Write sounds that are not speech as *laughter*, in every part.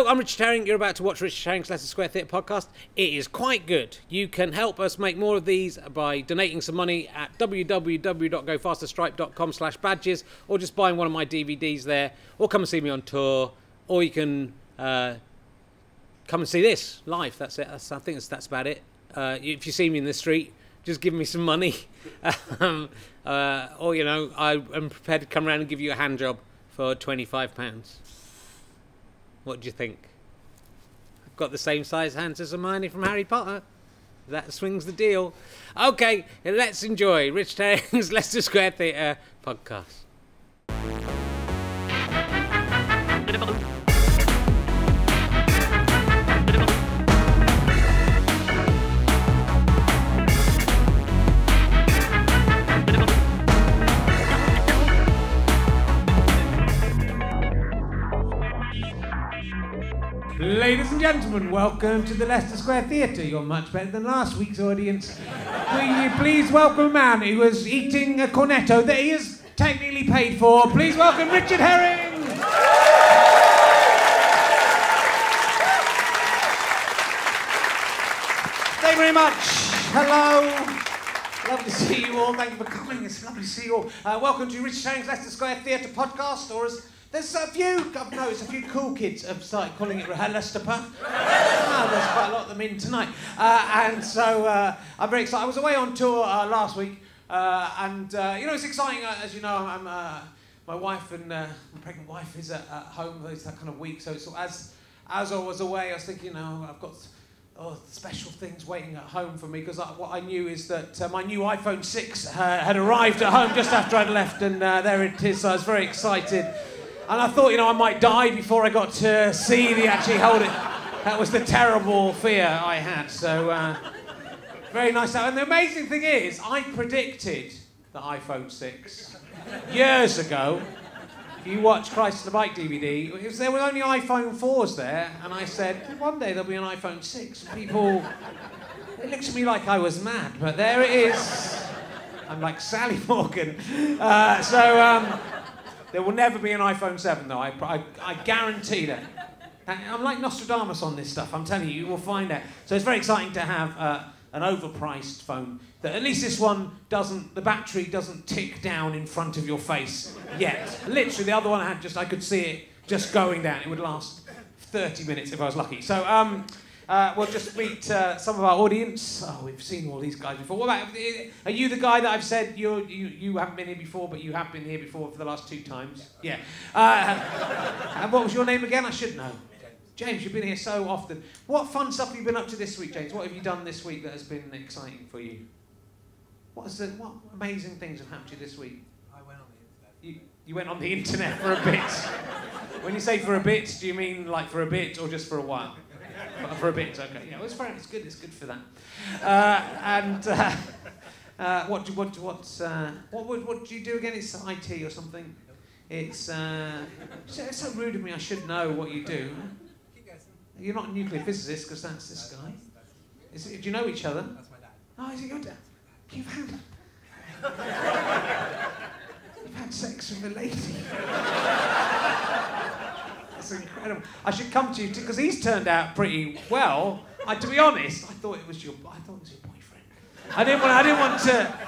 Hello, I'm Richard Herring. You're about to watch Richard Herring's Leicester Square Theatre podcast. It is quite good. You can help us make more of these by donating some money at www.gofasterstripe.com slash badges or just buying one of my DVDs there or come and see me on tour or you can uh, come and see this live. That's it. That's, I think that's, that's about it. Uh, if you see me in the street, just give me some money. *laughs* um, uh, or, you know, I am prepared to come around and give you a hand job for £25. What do you think? I've got the same size hands as Hermione from Harry Potter. That swings the deal. Okay, let's enjoy Rich Herring's *laughs* Leicester Square Theatre podcast. Ladies and gentlemen, welcome to the Leicester Square Theatre. You're much better than last week's audience. Will you please welcome a man who was eating a cornetto that he is technically paid for. Please welcome Richard Herring. Thank you very much. Hello. Lovely to see you all. Thank you for coming. It's lovely to see you all. Uh, welcome to Richard Herring's Leicester Square Theatre podcast, or as there's a few, I've noticed a few cool kids have started calling it Pub. oh, *laughs* there's quite a lot of them in tonight. Uh, and so uh, I'm very excited. I was away on tour uh, last week, uh, and uh, you know, it's exciting. Uh, as you know, I'm, my wife and my pregnant wife is at, at home. It's that kind of week. So, so as, as I was away, I was thinking, you know, I've got oh, special things waiting at home for me because what I knew is that uh, my new iPhone 6 uh, had arrived at home just after I'd left, and uh, there it is. So I was very excited. And I thought, you know, I might die before I got to see the actually hold it. That was the terrible fear I had. So, uh, very nice. And the amazing thing is, I predicted the iPhone 6 years ago. If you watch Christ the Bike DVD, was, there were only iPhone 4s there, and I said, one day there'll be an iPhone 6. People, it looks to me like I was mad, but there it is. I'm like Sally *laughs* Morgan. Uh, so, um, there will never be an iPhone 7, though. I, I, I guarantee that. I'm like Nostradamus on this stuff. I'm telling you, you will find out. So it's very exciting to have uh, an overpriced phone. That at least this one doesn't, the battery doesn't tick down in front of your face yet. Literally, the other one I had just, I could see it just going down. It would last 30 minutes if I was lucky. So, um, uh, we'll just meet uh, some of our audience. Oh, we've seen all these guys before. What about, are you the guy that I've said you you you haven't been here before, but you have been here before for the last two times? Yeah. Uh, *laughs* and what was your name again? I should know. James, you've been here so often. What fun stuff have you been up to this week, James? What have you done this week that has been exciting for you? What, is the, what amazing things have happened to you this week? I went on the internet. You, you went on the internet for a bit. *laughs* when you say for a bit, do you mean like for a bit or just for a while? *laughs* for a bit, okay. Yeah, it's fine. It's good. It's good for that. Uh, and uh, uh, what do what what uh, what what what do you do again? It's IT or something. It's uh, it's so rude of me. I should know what you do. You're not a nuclear physicist because that's this guy. Is it, do you know each other? That's my dad. Oh, is it your dad? You've had *laughs* you've had sex with a lady. *laughs* That's incredible. I should come to you because he's turned out pretty well. I, to be honest, I thought it was your. I thought it was your boyfriend. I didn't want. I didn't want to.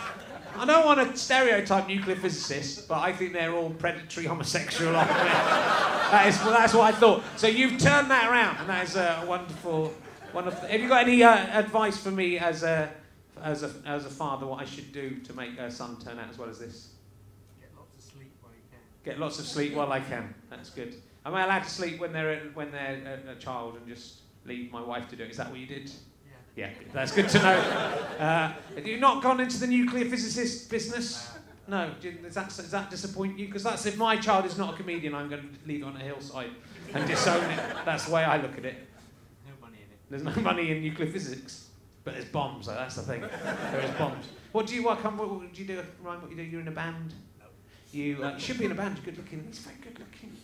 I don't want to stereotype nuclear physicists, but I think they're all predatory homosexual. that is. Well, that's what I thought. So you've turned that around, and that is a wonderful, wonderful. Have you got any uh, advice for me as a, as a, as a father, what I should do to make a son turn out as well as this? Get lots of sleep while you can. Get lots of sleep while I can. That's good. Am I allowed to sleep when they're a, when they're a, a, child and just leave my wife to do it? Is that what you did? Yeah. Yeah, that's good to know. Uh, have you not gone into the nuclear physicist business? No. Does, that, does that disappoint you? Because that's if my child is not a comedian, I'm going to leave it on a hillside and disown it. That's the way I look at it. No money in it. There's no money in nuclear physics, but there's bombs. So that's the thing. There is bombs. What do you work on? What, what do you do? Ryan, what do you do? You're in a band. No. You, uh, you should be in a band. You're good looking. He's very good looking.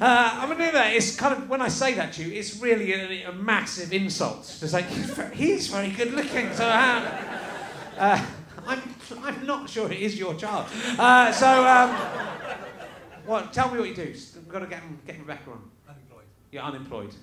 Uh, I'm gonna do that. It's kind of when I say that to you, it's really a, a massive insult to say he's very, good looking. So uh, uh, I'm I'm not sure it is your child. Uh, so um, what? Tell me what you do. We've got to get him, get Rebecca on. Unemployed. You're unemployed.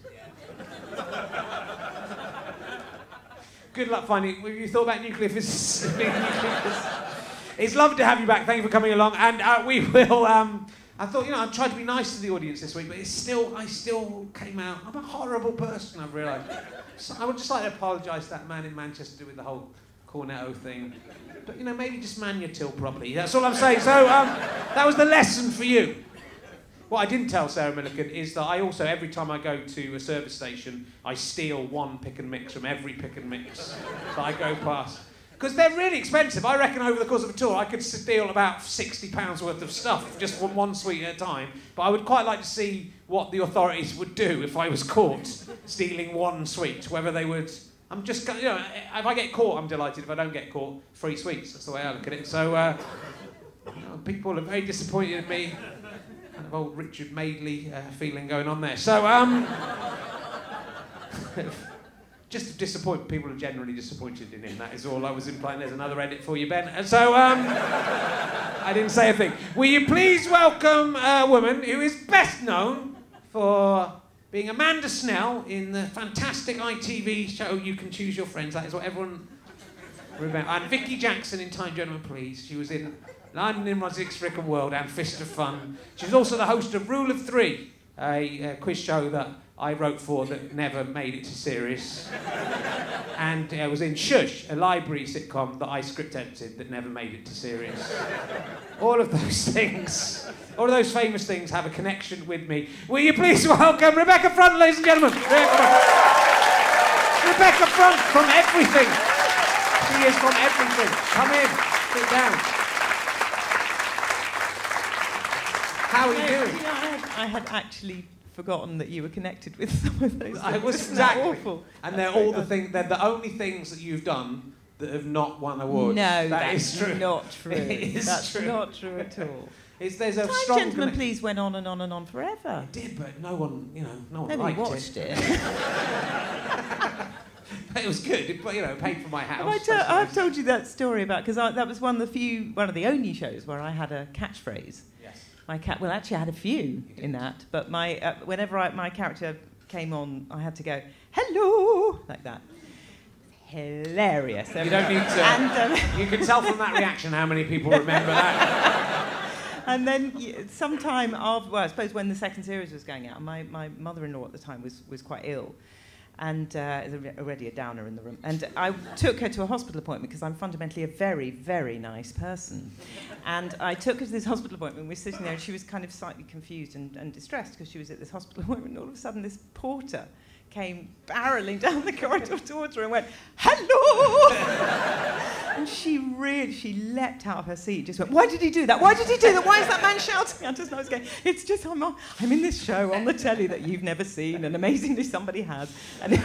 Good luck finding. Have you thought about nuclear physics? *laughs* it's lovely to have you back. Thank you for coming along. And uh, we will. Um, I thought, you know, I tried to be nice to the audience this week, but it's still, I still came out. I'm a horrible person. I've realised. So I would just like to apologise to that man in Manchester with the whole cornetto thing. But you know, maybe just man your till properly. That's all I'm saying. So um, that was the lesson for you. What I didn't tell Sarah Millican is that I also, every time I go to a service station, I steal one pick and mix from every pick and mix that I go past. Because they're really expensive. I reckon over the course of a tour, I could steal about £60 worth of stuff just from one sweet at a time. But I would quite like to see what the authorities would do if I was caught stealing one sweet, whether they would. I'm just, you know, if I get caught, I'm delighted. If I don't get caught, free sweets. That's the way I look at it. So, uh, people are very disappointed in me kind of old Richard Madeley uh, feeling going on there. So, um, *laughs* just to disappoint people are generally disappointed in him. That is all I was implying. There's another edit for you, Ben. And so, um, I didn't say a thing. Will you please welcome a woman who is best known for being Amanda Snell in the fantastic ITV show You Can Choose Your Friends. That is what everyone remember. And Vicky Jackson in Time Gentlemen Please. She was in Lionel Nimrod's Inexplicable World and Fist of Fun. She's also the host of Rule of Three, a, a quiz show that I wrote for that never made it to series. and I uh, was in Shush, a library sitcom that I script edited that never made it to series. all of those *laughs* things, all of those famous things have a connection with me. Will you please welcome Rebecca Front, ladies and gentlemen? Rebecca, Rebecca Front from everything. She is from everything. Come in, sit down. How are you doing? I, had, I had actually forgotten that you were connected with *laughs* some of those. I was *laughs* exactly. awful. And they're all the things. They're the only things that you've done that have not won awards. No, that that's is true. not *laughs* true. It is that's true. not true at all. It's, there's a Time strong. Gentlemen, connection. Please went on and on and on forever. It did, but no one, you know, no one Nobody liked watched it. it. It was good. It, you know, paid for my house. I to- I've told you that story about because that was one of the few, one of the only shows where I had a catchphrase. My cat. Well, actually, I had a few in that, but my uh, whenever I, my character came on, I had to go hello like that. Hilarious. You don't need to. And, um, *laughs* You can tell from that reaction how many people remember that. *laughs* and then sometime after, well, I suppose when the second series was going out, my, my mother-in-law at the time was, was quite ill. And uh, already a downer in the room. And I took her to a hospital appointment because I'm fundamentally a very, very nice person. And I took her to this hospital appointment. We were sitting there, and she was kind of slightly confused and, and distressed because she was at this hospital *laughs* appointment. And all of a sudden, this porter came barreling down the corridor *laughs* towards her and went, "Hello!" *laughs* and she really, she leapt out of her seat. Just went, "Why did he do that? Why did he do that? Why is that man shouting?" I just know it's going. It's just I'm, on, I'm in this show on the telly that you've never seen, and amazingly somebody has. And *laughs* the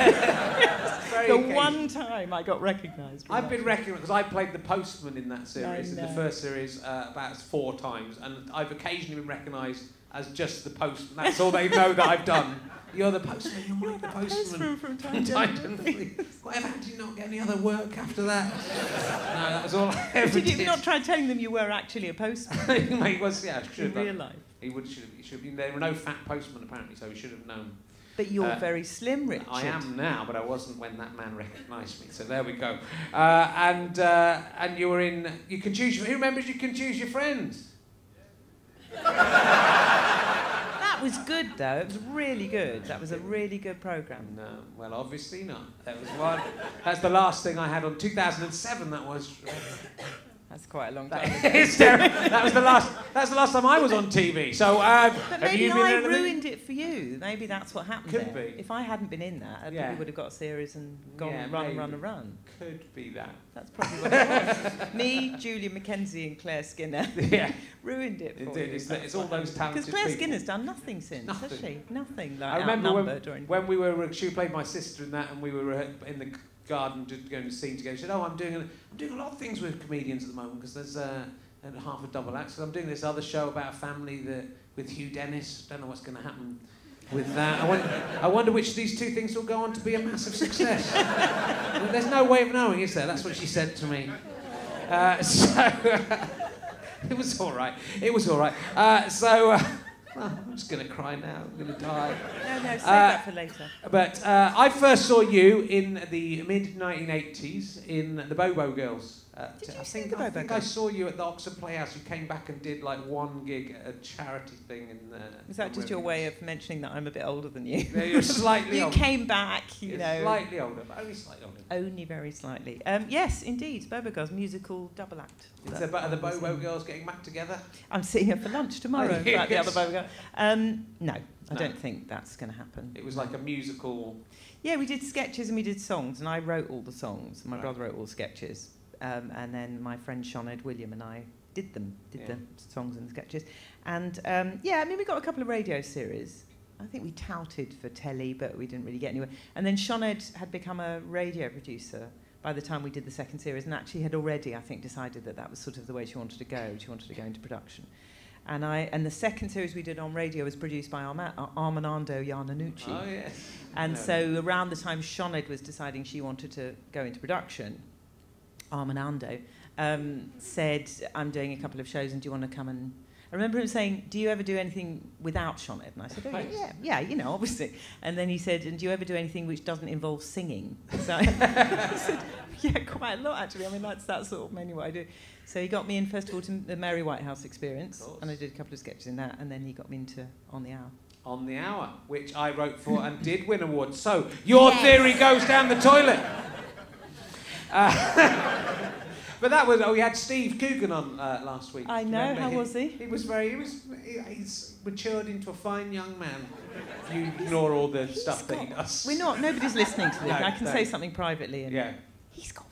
occasional. one time I got recognised. I've that. been recognised because I played the postman in that series, in the first series, uh, about four times, and I've occasionally been recognised as just the postman. That's all they know that I've done. You're the postman. You're, You're Mike the postman. postman from Time Time Gentlemen, Gentlemen, please. Whatever? Did you not get any other work after that? *laughs* no, that was all I ever Did you did. not try telling them you were actually a postman *laughs* he was, yeah, should in have real life? He would should have, he should have been. There were no fat postmen apparently, so he should have known. But you're Uh, very slim, Richard. I am now, but I wasn't when that man recognised me. So there we go. Uh, and uh, and you were in. You can choose. Who remembers? You can choose your friends. *laughs* Was good, though. It was really good. That was a really good program. No, well, obviously not. That was one. That's the last thing I had on 2007. That was. That's quite a long time. That, is *laughs* terrible. that was the last. That's the last time I was on TV. So uh, But have maybe you been I in anything? ruined it for you. Maybe that's what happened. Could there. be. If I hadn't been in that, I Yeah. probably would have got a series and gone Yeah, run, maybe. run, and run. Could be that. That's probably what it was. *laughs* Me, Julia McKenzie, and Claire Skinner *laughs* Yeah, ruined it for it you. did. It's, it's all those talented Because Claire people. Skinner's done nothing since, has she? Nothing like I remember when, outnumbered or anything. when we were she played my sister in that and we were uh, in the garden just going to scene together. She said, "Oh, I'm doing a, I'm doing a lot of things with comedians at the moment because there's a, and half a double act. So I'm doing this other show about a family that with Hugh Dennis. Don't know what's going to happen with that. I wonder, I wonder which of these two things will go on to be a massive success. *laughs* There's no way of knowing, is there? That's what she said to me. Uh, *laughs* so *laughs* it was all right. It was all right. Uh, so. Uh, I'm just going to cry now. I'm going to die. No, no, save Uh, that for later. But uh, I first saw you in the mid 1980s in the Bobo Girls. Uh, Did you I think, I think? I saw you at the Oxford Playhouse. You came back and did like one gig at a charity thing in the. Was that just your way of mentioning that I'm a bit older than you? Yeah, you're *laughs* slightly you older. came back, you You're know. Slightly older, but only slightly older. Only very slightly. Um, yes, indeed, Bobo Girls musical double act. That about the Bobo. Girls getting back together. I'm seeing her for lunch tomorrow. *laughs* About the other Bobo Girls. Um, no, I No. don't think that's going to happen. It was like a musical. Yeah, we did sketches and we did songs, and I wrote all the songs. And my Right. brother wrote all the sketches, um, and then my friend Sioned William and I did them, did Yeah. the songs and the sketches. And um, yeah, I mean, we got a couple of radio series. I think we touted for telly, but we didn't really get anywhere. And then Sean Ed had become a radio producer by the time we did the second series, and actually had already, I think, decided that that was sort of the way she wanted to go. She wanted to go into production. And I and the second series we did on radio was produced by Arma- Ar- Armando Iannucci. Oh yes. And No. so around the time Sioned was deciding she wanted to go into production, Armanando um, said, I'm doing a couple of shows and do you want to come and... I remember him saying, do you ever do anything without Sioned? And I said, oh, yeah, yeah, you know, obviously. And then he said, and do you ever do anything which doesn't involve singing? So *laughs* I said, yeah, quite a lot, actually. I mean, that's, that's sort of mainly what I do. So he got me in, first of all, to the Mary Whitehouse experience. And I did a couple of sketches in that. And then he got me into On the Hour. On the Hour, which I wrote for and *laughs* did win awards. So your Yes. theory goes down the toilet. Uh, *laughs* but that was. Oh, we had Steve Coogan on uh, last week. I know, how him? was he? He was very. He was. He, he's matured into a fine young man. If you ignore all the stuff that he does. We're not, nobody's listening to *laughs* this. No, I can no. say something privately. And Yeah. He's got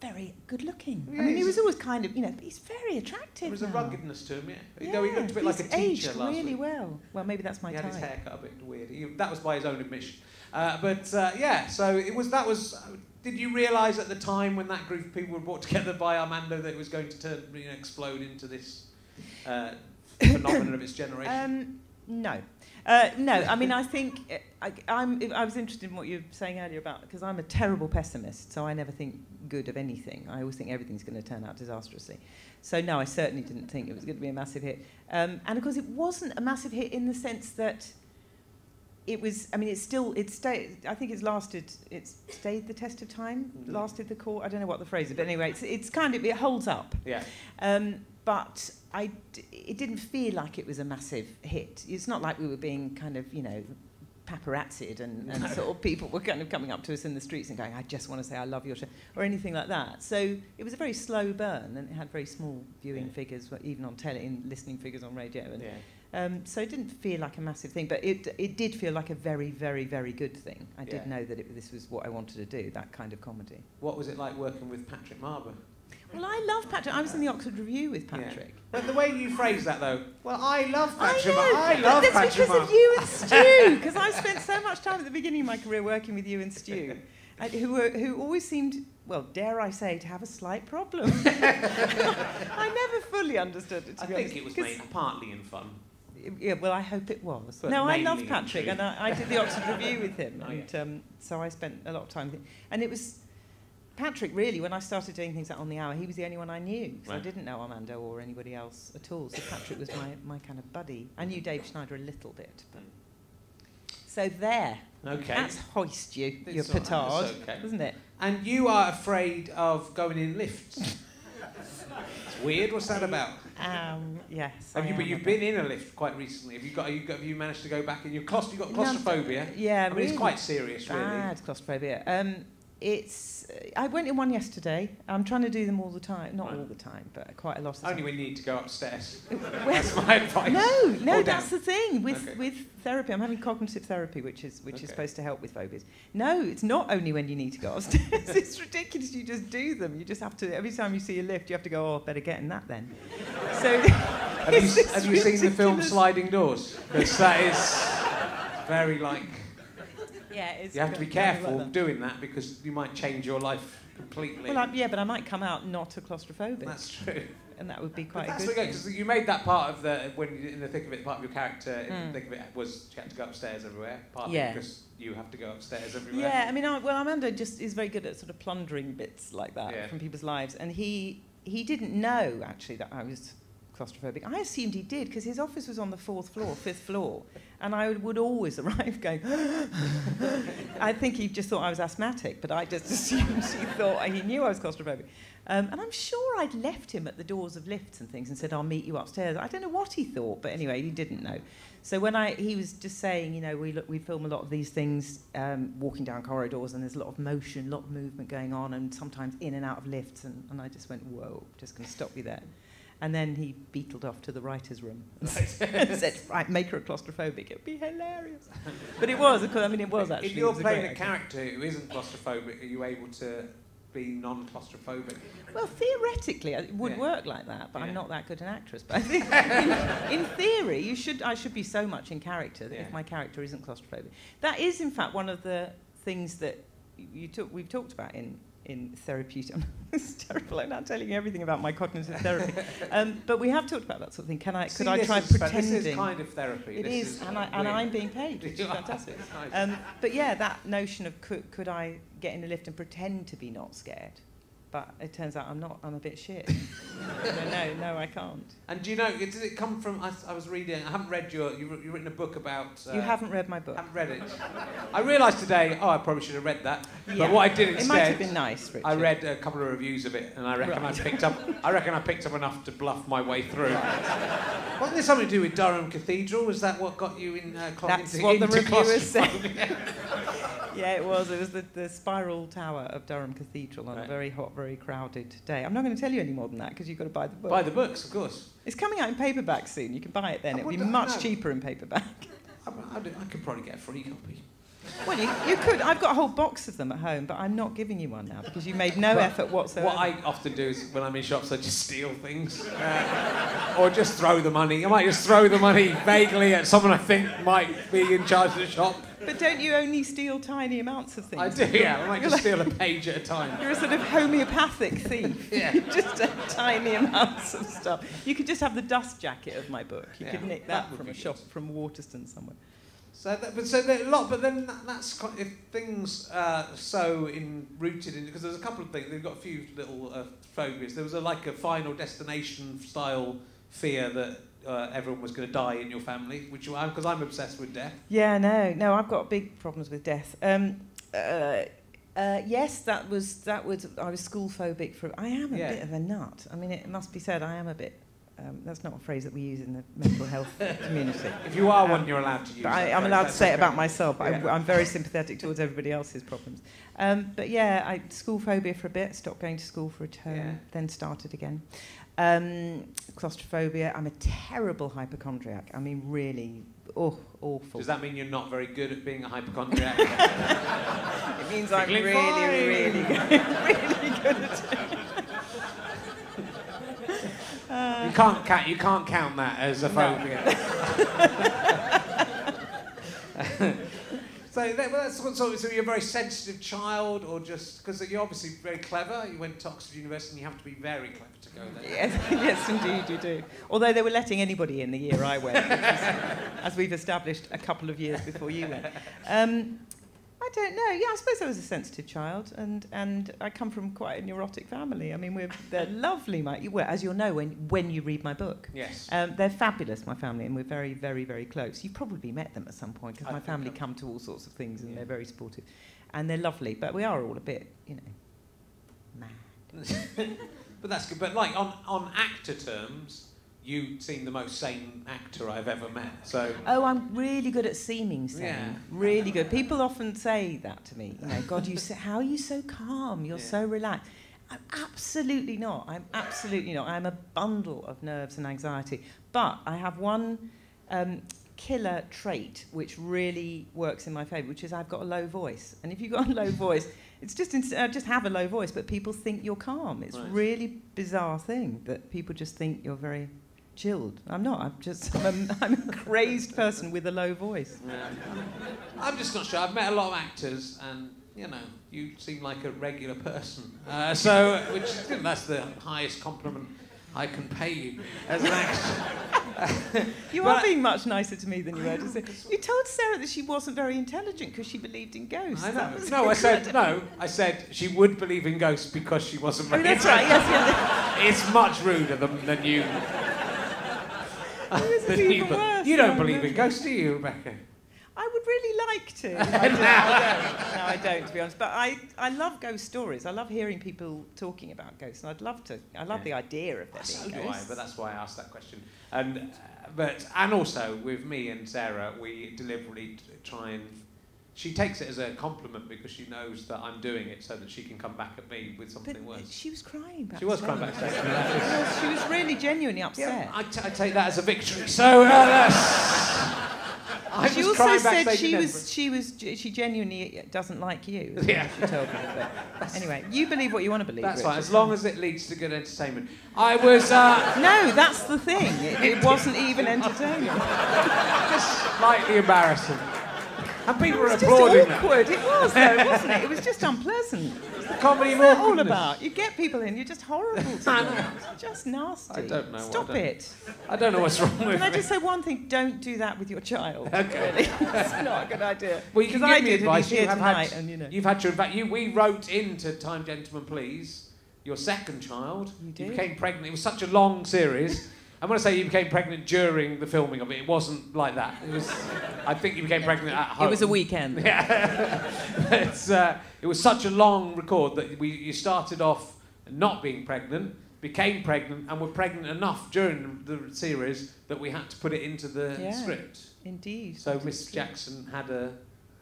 very good looking. Yeah, I mean, he was always kind of, you know, he's very attractive. There was a ruggedness to him, yeah. Yeah, Though he looked a bit like a he's teacher aged really week. well. Well, maybe that's my he had his hair cut a bit weird. He, that was by his own admission. Uh, but uh, yeah, so it was. That was. Did you realise at the time when that group of people were brought together by Armando that it was going to turn, you know, explode into this uh, *coughs* phenomenon of its generation? Um, no. Uh, no, I mean, I think I, I'm, I was interested in what you were saying earlier about because I'm a terrible pessimist, so I never think good of anything. I always think everything's going to turn out disastrously. So, no, I certainly didn't think it was going to be a massive hit. Um, and of course, it wasn't a massive hit in the sense that it was, I mean, it's still, it's stayed, I think it's lasted, it's stayed the test of time, Mhm. lasted the court, I don't know what the phrase is, but anyway, it's, it's kind of, it holds up. yeah. Um, but I it didn't feel like it was a massive hit. It's not like we were being kind of, you know, paparazzied and, and No. sort of people were kind of coming up to us in the streets and going, I just want to say I love your show, or anything like that. So it was a very slow burn and it had very small viewing Yeah. figures, even on telly, in listening figures on radio. And, yeah. Um, so it didn't feel like a massive thing, but it, it did feel like a very, very, very good thing. I did know that it, this was what I wanted to do, that kind of comedy. What was it like working with Patrick Marber? Well, I love Patrick. I was in the Oxford Revue with Yeah. Patrick. But the way you phrase that, though, well, I love Patrick. I know. I love That's Patrick because of you and *laughs* Stu. Because I've spent so much time at the beginning of my career working with you and Stu, *laughs* and who were, who always seemed, well, dare I say, to have a slight problem. *laughs* I never fully understood it. To I think honest, it was made partly in fun. Yeah, well, I hope it was. But no, I love Patrick, and I, I did the Oxford Revue with him, *laughs* Oh, and um, so I spent a lot of time with him. And it was Patrick, really, when I started doing things like on the hour, he was the only one I knew because I didn't know Armando or anybody else at all. So Patrick was my, my kind of buddy. I knew Dave Schneider a little bit, but so there. Okay. That's hoist you, It's your petard, it's okay. isn't it? And you are afraid of going in lifts. *laughs* it's weird. What's that about? Um, yes. Have I you? But you've been in a lift quite recently. Have you got? Have you, got, have you managed to go back in your claust? You got No, claustrophobia. Yeah, I mean, really it's quite serious, really. bad claustrophobia. Um, it's. I went in one yesterday. I'm trying to do them all the time. Not all the time, but quite a lot of Only time. when you need to go upstairs. *laughs* That's my advice. No, no, Or that's down. the thing with Okay. with therapy. I'm having cognitive therapy, which is which Okay. is supposed to help with phobias. No, it's not only when you need to go upstairs. *laughs* it's ridiculous. You just do them. You just have to. Every time you see a lift, you have to go. Oh, better get in that then. *laughs* So Have you, have you seen the film. Sliding Doors? Because that is very like. Yeah, it's You have to be careful doing that because you might change your life completely. Well, I, yeah, but I might come out not a claustrophobic, That's true. and that would be But quite that's a good. because you made that part of the when you in the thick of it. Part of your character in Mm. the thick of it was she had to go upstairs everywhere. Partly Yeah. because you have to go upstairs everywhere. Yeah, I mean, I, well, Armando just is very good at sort of plundering bits like that Yeah. from people's lives, and he he didn't know actually that I was claustrophobic. I assumed he did because his office was on the fourth floor, fifth floor, and I would, always *laughs* arrive going. *gasps* I think he just thought I was asthmatic, but I just *laughs* assumed he thought he knew I was claustrophobic. Um, and I'm sure I'd left him at the doors of lifts and things and said, I'll meet you upstairs. I don't know what he thought, but anyway, he didn't know. So when I, he was just saying, you know, we, look, we film a lot of these things um, walking down corridors and there's a lot of motion, a lot of movement going on and sometimes in and out of lifts. And, and I just went, whoa, just going to stop you there. And then he beetled off to the writer's room *laughs* and said, right, make her claustrophobic. It'd be hilarious. But it was, I mean, it was actually. If you're it playing a, character who isn't claustrophobic, are you able to be non-claustrophobic? Well, theoretically, it would Yeah. work like that, but Yeah. I'm not that good an actress. But I think, *laughs* in, in theory, you should. I should be so much in character that Yeah. if my character isn't claustrophobic, that is, in fact, one of the things that you took. We've talked about in in therapeutic. *laughs* it's terrible. I'm now telling you everything about my cognitive therapy. um, but we have talked about that sort of thing. Can I? Could See, I try is pretending? This is kind of therapy. It This is, and, I, and I'm being paid, which is *laughs* fantastic. Um, but yeah, that notion of could, could I get in a lift and pretend to be not scared? But it turns out I'm not. I'm a bit shit. no, no, no, I can't. and do you know, did it come from, I, I was reading, I haven't read your, you've, you've written a book about... Uh, you haven't read my book. I haven't read it. I realised today, oh, I probably should have read that. Yeah. But what I did It might have been nice, Richard. I read a couple of reviews of it, and I reckon Right. I picked up. I reckon I picked up enough to bluff my way through. Wasn't there something to do with Durham Cathedral? Was that what got you in? Uh, That's into, what the reviewers said. *laughs* Yeah, it was. It was the, the spiral tower of Durham Cathedral on Right. a very hot, very crowded day. I'm not going to tell you any more than that because you've got to buy the book. Buy the books, of course. it's coming out in paperback soon. You can buy it then. I It'll be much cheaper in paperback. *laughs* I, I, I could probably get a free copy. Well, you, you could. I've got a whole box of them at home, but I'm not giving you one now because you made no But effort whatsoever. What I often do is when I'm in shops, I just steal things, uh, or just throw the money. I might just throw the money vaguely at someone I think might be in charge of the shop. But don't you only steal tiny amounts of things? I do, yeah. I might just steal a page at a time. *laughs* You're a sort of homeopathic thief. *laughs* Yeah. *laughs* Just have tiny amounts of stuff. You could just have the dust jacket of my book. You Yeah, could nick that that, from a shop good. from Waterston somewhere. So, that, but so there, a lot, but then that, that's quite, if things uh, so in rooted in because there's a couple of things. They've got a few little uh, phobias. There was a, like a final destination style fear that uh, everyone was going to die in your family, which I'm because I'm obsessed with death. Yeah, no, no, I've got big problems with death. Um, uh, uh, yes, that was that was I was school phobic for. I am a Yeah. bit of a nut. I mean, it must be said, I am a bit. Um, that's not a phrase that we use in the mental health *laughs* community. If you are Um, one, you're allowed to use. I, I'm allowed to say it about myself. But Yeah. I, I'm very sympathetic towards everybody else's problems. Um, but yeah, I school phobia for a bit. Stopped going to school for a term. Yeah. Then started again. Um, claustrophobia. I'm a terrible hypochondriac. I mean, really, oh, awful. Does that mean you're not very good at being a hypochondriac? *laughs* It means I'm Feeling really, really good, *laughs* really good at it. you can't count. You can't count that as a No. *laughs* so, that, well, that's so, you're a very sensitive child, or just because you're obviously very clever. You went to Oxford University, and you have to be very clever to go there. Yes, *laughs* yes, indeed, you do. Although they were letting anybody in the year I went, as we've established a couple of years before you went. Um, I don't know. Yeah, I suppose I was a sensitive child, and, and I come from quite a neurotic family. I mean, we're they're *laughs* lovely, mate. Well, as you'll know when when you read my book. Yes. Um, they're fabulous, my family, and we're very, very, very close. You've probably met them at some point because my family come to all sorts of things, and Yeah. they're very supportive, and they're lovely. But we are all a bit, you know, mad. *laughs* *laughs* but that's good. But like on on actor terms, you seem the most sane actor I've ever met. So Oh, I'm really good at seeming sane. Yeah. Really good. People often say that to me. You know, God, you say, how are you so calm? You're Yeah. so relaxed. I'm absolutely not. I'm absolutely not. I'm a bundle of nerves and anxiety. But I have one um, killer trait which really works in my favour, which is I've got a low voice. And if you've got a low voice, it's just I just have a low voice, but people think you're calm. It's Right. a really bizarre thing that people just think you're very chilled. I'm not. I'm just *laughs* I'm a, I'm a crazed person with a low voice. yeah. I'm just not sure. I've met a lot of actors, and you know, you seem like a regular person. Uh, so, which. That's the highest compliment I can pay you as an actor. *laughs* You But- are being much nicer to me than you were to say. You told Sarah that she wasn't very intelligent because she believed in ghosts. I know. No, I said no. I said she would believe in ghosts because she wasn't Oh, very that's right. Yes, yes. It's much ruder than, than you This is even you, worse you don't believe in ghosts, do you, Rebecca? I would really like to. *laughs* I do. I don't. No, I don't, to be honest. But I, I love ghost stories. I love hearing people talking about ghosts, and I'd love to. I love Yeah. the idea of there So being I, but that's why I asked that question. And uh, but and also with me and Sarah, we deliberately try and. She takes it as a compliment because she knows that I'm doing it so that she can come back at me with something But worse. she was crying backstage. She was crying backstage. was- *laughs* she was really genuinely upset. Yeah, I, t- I take that as a victory. So uh, that's. *laughs* I she also said she was she was she genuinely doesn't like you. Yeah. She told me. But *laughs* anyway, you believe what you want to believe. That's Richard. as long as it leads to good entertainment. I was uh, No, that's the thing. It, it wasn't even entertaining. just slightly embarrassing. And people It were was applauding that. awkward. It was though, wasn't it? It was just unpleasant. *laughs* The comedy What's that all about? You get people in, you're just horrible to them. *laughs* It's just nasty. I don't know, I Stop don't- it. I don't know what's wrong with Can I me. just say one thing? Don't do that with your child. *laughs* Okay. Really. It's not a good idea. Well, you can Because I me advice. You have had, and you know. you've had to. In fact, you we wrote into Time Gentlemen Please your second child. You did. became pregnant. It was such a long series. I'm going to say you became pregnant during the filming of it. It wasn't like that. It was. I think you became pregnant at home. It was a weekend. *laughs* Yeah. it's, uh, it was such a long record that we, you started off not being pregnant, became pregnant, and were pregnant enough during the series that we had to put it into the Yeah. script. Indeed. So Miss Jackson had a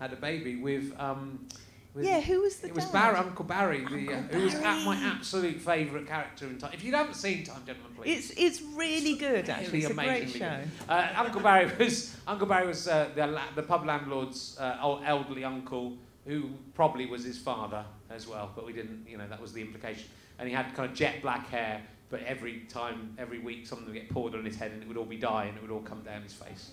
had a baby with. Um, with Yeah, who was the it was dad? Barry, Uncle Barry, the, uh, Uncle who was at my absolute favourite character in Time. If you haven't seen Time Gentlemen, please. It's it's really good actually. It's a great show. Uh, Uncle Barry *laughs* was Uncle Barry was uh, the, the pub landlord's uh, old elderly uncle who probably was his father as well, but we didn't, you know, that was the implication. And he had kind of jet black hair, but every time, every week, something would get poured on his head and it would all be dye and it would all come down his face.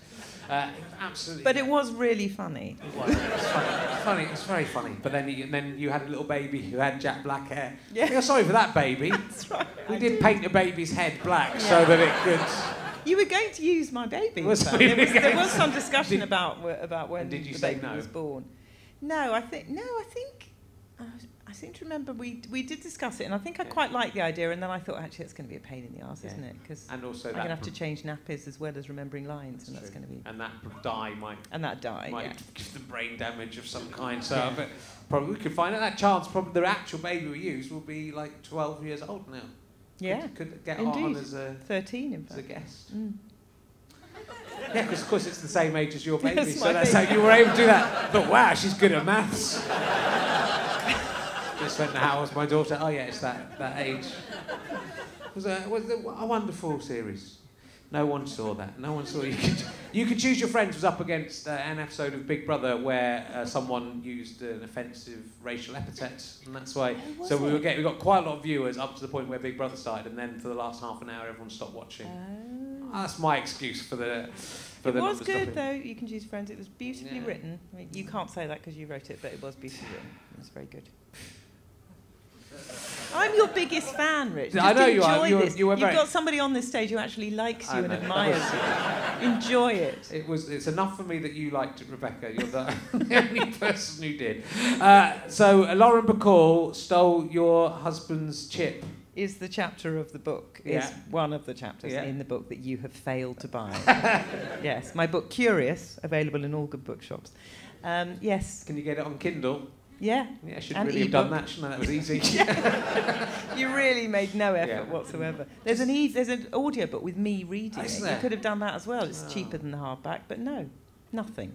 Uh, absolutely. But it was really funny. It was. It was funny. It was funny. It was very funny. But then, you, then you had a little baby who had jet black hair. Yeah. Sorry for that baby. *laughs* That's right. We I did do. paint the baby's head black so that it could. You were going to use my baby. Was there, was, there was some discussion Did- about about when did you the say baby no? was born. No, I think no, I think uh, I seem to remember we we did discuss it, and I think I quite liked the idea. And then I thought actually it's going to be a pain in the arse, Yeah. isn't it? Because And also I'm going to have to change nappies as well as remembering lines, and that's True. going to be And that dye might and that die. might Yeah. give them brain damage of some kind. So, Yeah. but probably we could find out that chance. Probably the actual baby we use will be like 12 years old now. Yeah, Could, could get Indeed. on as a thirteen in as a fact. guest. Mm. *laughs* Yeah, because of course it's the same age as your *laughs* baby, That's so that's baby. how you were able to do that. But wow, she's good at maths. *laughs* Just went to house, my daughter. Oh yeah, it's that that age. It was a, was a, wonderful series. No one saw that. No one saw you could you could choose your friends was up against uh, an episode of Big Brother where uh, someone used an offensive racial epithet, and that's why. So we were getting, we got quite a lot of viewers up to the point where Big Brother started, and then for the last half an hour, everyone stopped watching. Oh. That's my excuse for the for It the was good stopping. though. You can choose friends. It was beautifully Yeah. written. I mean, you can't say that because you wrote it, but it was beautifully written. It was very good. I'm your biggest fan, Rich. I Just know you are. enjoy You're- this. you were You've got somebody on this stage who actually likes I you and know. admires you. Enjoy it. It was. It's enough for me that you liked it, Rebecca. You're the *laughs* only person who did. Uh, so uh, Lauren Bacall stole your husband's chip. Is the chapter of the book? Yeah. Is one of the chapters Yeah. in the book that you have failed to buy? *laughs* yes, my book Curious, available in all good bookshops. Um, yes, Can you get it on Kindle? Yeah. Yeah, I should really have done that. Shouldn't I? That was easy. *laughs* You really made no effort Yeah. whatsoever. There's an e- there's an audio book with me reading it. You could have done that as well. It's Oh. cheaper than the hardback, but no, nothing,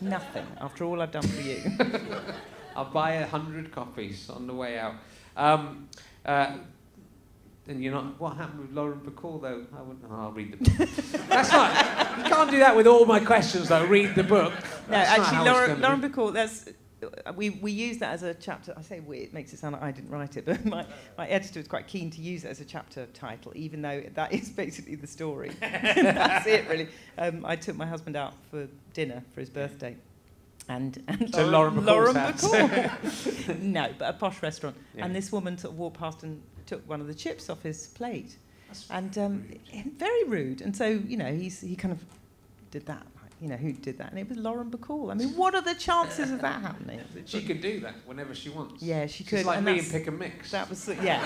nothing. After all I've done for you. *laughs* I'll buy a hundred copies on the way out. Um, uh, and you're not. What happened with Lauren Bacall though? I wouldn't, oh, I'll read the book. *laughs* That's not. You can't do that with all my questions though. Read the book. No, That's not actually, Lauren, Lauren. Bacall, that's. We, we use that as a chapter. I say we, it makes it sound like I didn't write it, *laughs* but my, my editor was quite keen to use it as a chapter title, even though that is *laughs* basically the story. *laughs* That's it, really. Um, I took my husband out for dinner for his birthday. And, and To Lauren Lauren. Bacall. no, but a posh restaurant. Yeah. And this woman sort of walked past and took one of the chips off his plate. That's And um, very rude. And so, you know, he's, he kind of did that. You know, who did that? And it was Lauren Bacall. I mean, what are the chances of that happening? *laughs* She can do that whenever she wants. Yeah, she She's could. like and me and pick and mix. That was, yeah.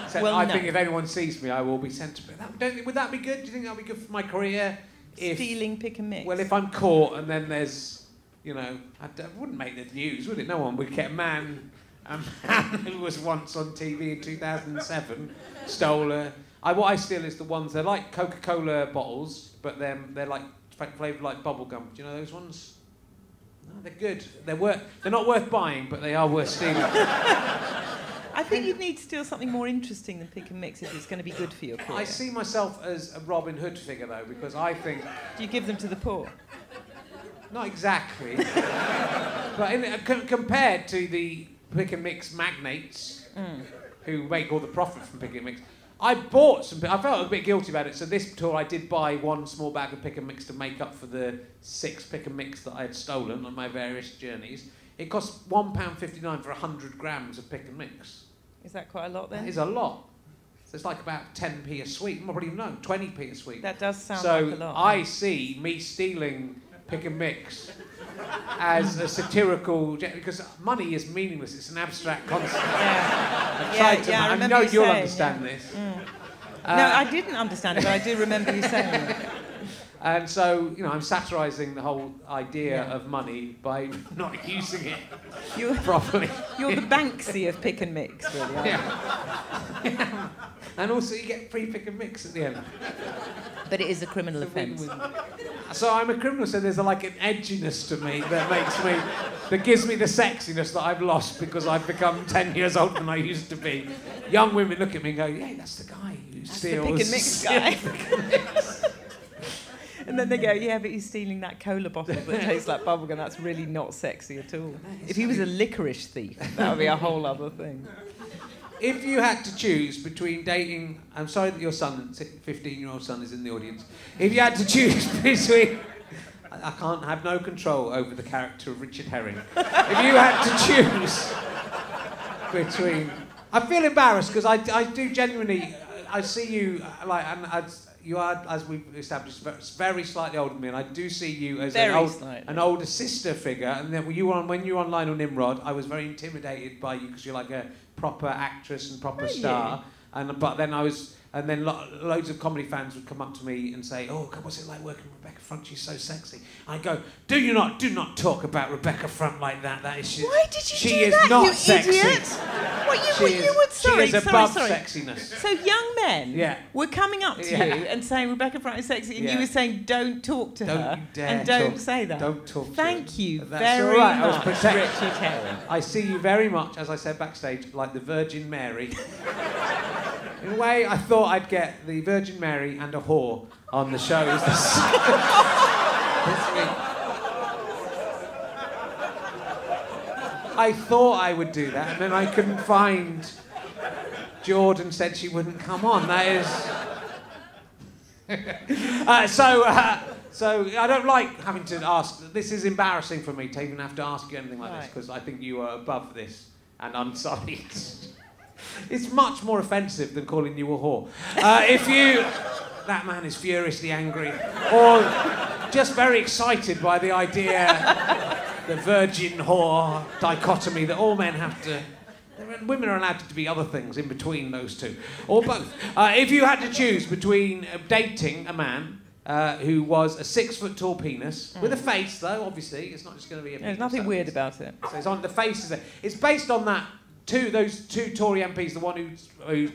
*laughs* Except Well, I no. think if anyone sees me, I will be sent to. That, don't, would that be good? Do you think that would be good for my career? If, Stealing pick and mix. Well, if I'm caught and then there's, you know, I d- wouldn't make the news, would it? No one would get a man, a *laughs* man who was once on TV in 2007 stole a. I, what I steal is the ones they're like Coca-Cola bottles, but they're they're like flavored like bubble gum. Do you know those ones? No, they're good. They're worth. They're not worth buying, but they are worth stealing. *laughs* I think you'd need to steal something more interesting than pick and mix if it's going to be good for your career. I see myself as a Robin Hood figure though, because I think Do you give them to the poor? Not exactly. but in, uh, c- compared to the pick and mix magnates Mm. who make all the profit from pick and mix, I bought some. I felt a bit guilty about it. So this tour, I did buy one small bag of pick and mix to make up for the six pick and mix that I had stolen on my various journeys. It cost one pound fifty nine for hundred grams of pick and mix. Is that quite a lot then? is a lot. So it's like about ten p a sweet. I probably know twenty p a sweet. That does sound so like a lot. So I see me stealing pick and mix as a satirical because money is meaningless. It's an abstract concept. Yeah. I've Yeah, tried to, yeah, I I, know you you'll saying, understand yeah. this. Mm. Uh, no, I didn't understand it, but I do remember you saying it. *laughs* and so you know, I'm satirising the whole idea Yeah. of money by *laughs* not using it *laughs* You're, properly. you're the Banksy of pick and mix, really. aren't you? Yeah. and also, you get free pick and mix at the end. But it is a criminal offence. So I'm a criminal, so there's a, like an edginess to me that makes me, that gives me the sexiness that I've lost because I've become 10 years older than I used to be. Young women look at me and go, yeah, that's the guy who That's the steals. pick and mix guy. *laughs* And then they go, yeah, but he's stealing that cola bottle that tastes like bubblegum. That's really not sexy at all. If he was a licorice thief, that would be a whole other thing. If you had to choose between dating, I'm sorry that your son, 15 year old son, is in the audience. If you had to choose *laughs* between, I I can't have no control over the character of Richard Herring. If you had to choose *laughs* between, I feel embarrassed because I, I do genuinely, I see you uh, like, and as you are, as we've established, very slightly older than me, and I do see you as Very an, old, slightly. an older sister figure. And then when you were on, when you were on Lionel Nimrod, I was very intimidated by you because you're like a proper actress and proper Are star. And but then I was, and then lo- loads of comedy fans would come up to me and say, "Oh, God, what's it like working with Rebecca Front? She's so sexy." I go, "Do you not, do not talk about Rebecca Front like that. That is she. Why did you she do is that, not you sexy. idiot? What you, She what is, you would sorry, she is above sorry. sexiness." So young men Yeah. were coming up to Yeah. you and saying Rebecca Front is sexy, and Yeah. you were saying don't talk to Don't her you dare and don't talk- say that. Don't talk. to her. Thank you That's very right, I was much, protect- Richard Herring. I see you very much, as I said backstage, like the Virgin Mary. *laughs* In a way, I thought I'd get the Virgin Mary and a whore on the show this, this week. I thought I would do that, and then I couldn't find. Jordan said she wouldn't come on. That is. *laughs* uh, so, uh, so I don't like having to ask. This is embarrassing for me to even have to ask you anything like this because I think you are above this, and I'm *laughs* sorry. It's much more offensive than calling you a whore. Uh, if you, that man is furiously angry, or just very excited by the idea, the virgin whore dichotomy that all men have to. Women are allowed to be other things in between those two, or both. Uh, if you had to choose between uh, dating a man uh, who was a six foot tall penis, with a face though, obviously, it's not just going to be a There's nothing weird about it. so it's on the face. Is it? It's based on that two those two Tory MPs. The one who who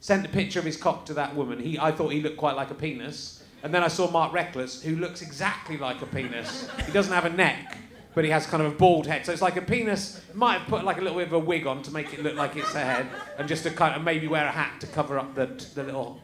sent a picture of his cock to that woman. He I thought he looked quite like a penis, and then I saw Mark Reckless, who looks exactly like a penis. He doesn't have a neck, but he has kind of a bald head. So it's like a penis. Might have put like a little bit of a wig on to make it look like it's a head, and just to kind of maybe wear a hat to cover up the the little.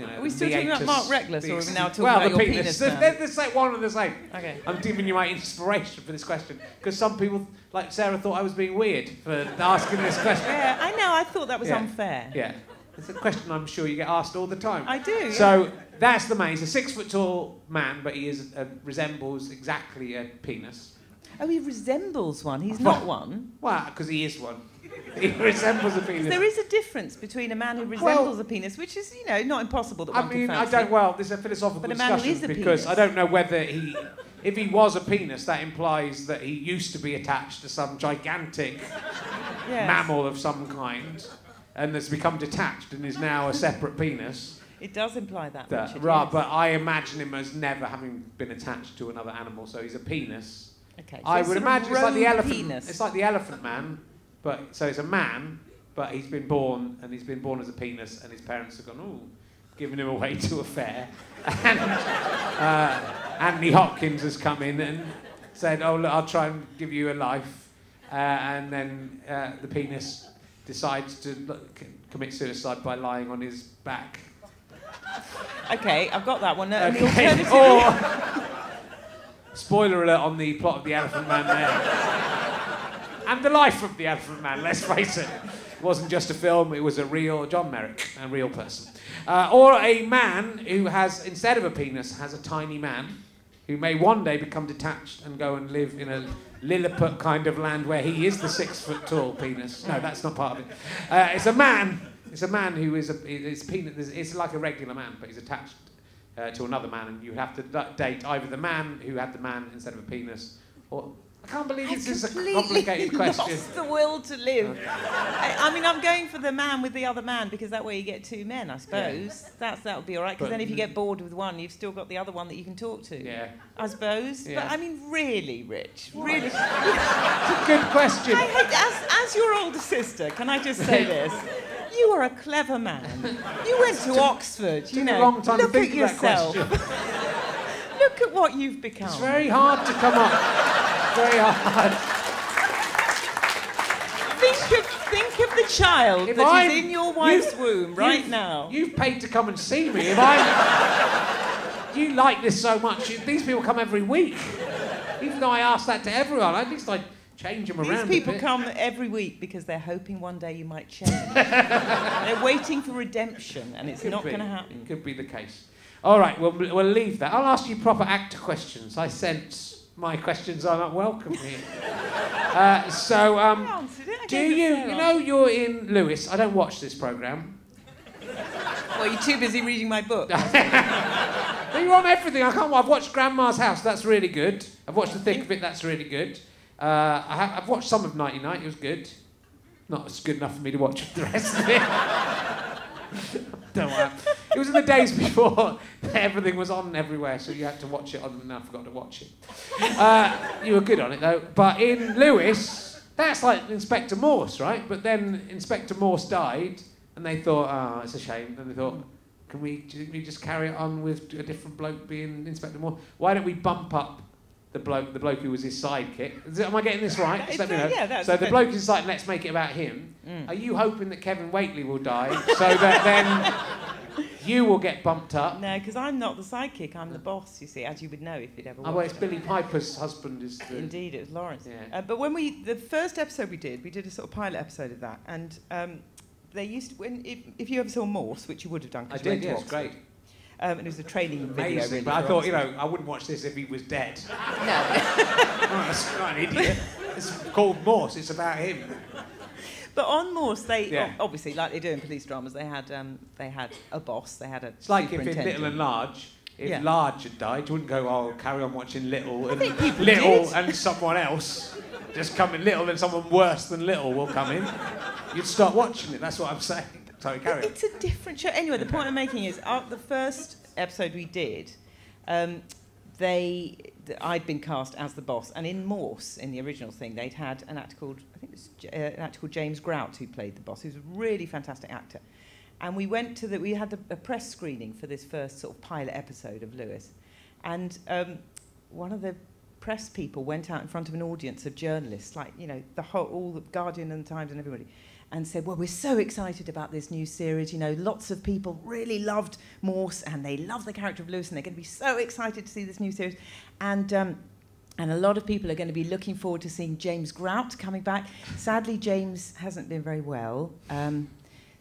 You know, Are we still talking about Mark Reckless, or are we now talking well, about the your penis? *laughs* penis They're, they're the same, one and the same. Okay. I'm giving you my inspiration for this question because some people, like Sarah, thought I was being weird for asking this question. *laughs* Yeah, I know. I thought that was Yeah. unfair. Yeah, it's a question I'm sure you get asked all the time. I do. yeah. So that's the man. He's a six foot tall man, but he is uh, resembles exactly a penis. oh, he resembles one. He's not one. Well, because he is one. He resembles a penis. There is a difference between a man who resembles a penis, which is, you know, not impossible that I one mean, I don't. Well, there's a philosophical But a man who discussion is a because penis. I don't know whether he, if he was a penis, that implies that he used to be attached to some gigantic Yes. mammal of some kind. and has become detached and is now a separate penis. It does imply that. That, Richard, right, yes. but I imagine him as never having been attached to another animal, so he's a penis. okay. so I would imagine it's like the elephant. Penis. It's like the elephant man, but so it's a man, but he's been born and he's been born as a penis, and his parents have gone, oh, giving him away to a fair, *laughs* and uh, Anthony Hopkins has come in and said, oh look, I'll try and give you a life, uh, and then uh, the penis decides to look, commit suicide by lying on his back. Okay, I've got that one. And the alternative- Or *laughs* spoiler alert on the plot of the Elephant Man there, and the life of the Elephant Man. Let's face it, it wasn't just a film; it was a real John Merrick, a real person. Uh, or a man who has, instead of a penis, has a tiny man, who may one day become detached and go and live in a Lilliput kind of land where he is the six foot tall penis. No, that's not part of it. Uh, it's a man. It's a man who is a. It's penis. It's like a regular man, but he's attached uh, to another man, and you have to date either the man who had the man instead of a penis, or I can't believe I this is a complicated *laughs* question. lost the will to live. I, I mean, I'm going for the man with the other man because that way you get two men, I suppose. That's that would be all right. Because then if you get bored with one, you've still got the other one that you can talk to. Yeah, I suppose. Yeah. But I mean, really, Rich, really. *laughs* it's a good question. I as, as your older sister, can I just say *laughs* this? You are a clever man. You went to Oxford. You know, a long time look to think at yourself. Look at what you've become. It's very hard to come up. Very hard. Think of, think of the child If that is I'm- in your wife's womb right you've- now. You've paid to come and see me. If I, you like this so much, you- these people come every week. Even though I ask that to everyone, at least I change them These around. These people come every week because they're hoping one day you might change. *laughs* they're waiting for redemption, and it's Could not going to happen. It Could be the case. All right, well, we'll leave that. I'll ask you proper actor questions. I sense my questions are not welcome here. *laughs* uh, so, um, answered it. I do gave it a you, you know, you're in Lewis. I don't watch this programme. Well, you're too busy reading my book. *laughs* But you're on everything. I can't. I've watched Grandma's House. That's really good. I've watched The Thick of It. That's really good. Uh, I ha- I've watched some of Nighty Night. It was good. Not as good enough for me to watch the rest of it. *laughs* Don't worry. It was in the days before *laughs* everything was on everywhere, so you had to watch it on. And I forgot to watch it. Uh, you were good on it though. But in Lewis, that's like Inspector Morse, right? But then Inspector Morse died, and they thought, oh, it's a shame. And they thought, can we, can we just carry it on with a different bloke being Inspector Morse? Why don't we bump up the bloke, the bloke who was his sidekick? Am I getting this right? Just let me know. Yeah, that's So the bloke is like, let's make it about him. Mm. Are you hoping that Kevin Whately will die so that then you will get bumped up? No, because I'm not the sidekick. I'm the boss. You see, as you would know if you'd ever. Oh, well, it's it. Billie Piper's husband is the... Indeed, it was Laurence. Yeah. Uh, but when we, the first episode we did, we did a sort of pilot episode of that, and um, they used to, when if, if you ever saw Morse, which you would have done, I because you went did, yes, Oxford, great. Um, and it was a training video. Amazing. really, but I thought, you know, I wouldn't watch this if he was dead. No. *laughs* oh, that's not an idiot. It's called Morse. It's about him. But on Morse, they Yeah. obviously, like they do in police dramas, they had um, they had a boss, they had a It's like if in. Little and Large, if Yeah. Large had died, you wouldn't go, oh, carry on watching Little and Little did. and someone else. Just come in Little and someone worse than Little will come in. You'd start watching it. That's what I'm saying. Sorry, carry on. It's a different show. Anyway, the point I'm making is, uh, the first episode we did, um, they, th- I'd been cast as the boss, and in Morse, in the original thing, they'd had an actor called, I think it was uh, an actor called James Grout who played the boss, who's a really fantastic actor. And we went to the, we had a, a press screening for this first sort of pilot episode of Lewis, and um, one of the press people went out in front of an audience of journalists, like you know the whole, all the Guardian and the Times and everybody, and said, "Well, we're so excited about this new series. You know, lots of people really loved Morse, and they love the character of Lewis, and they're going to be so excited to see this new series." And um, and a lot of people are going to be looking forward to seeing James Grout coming back. Sadly, James hasn't been very well. Um,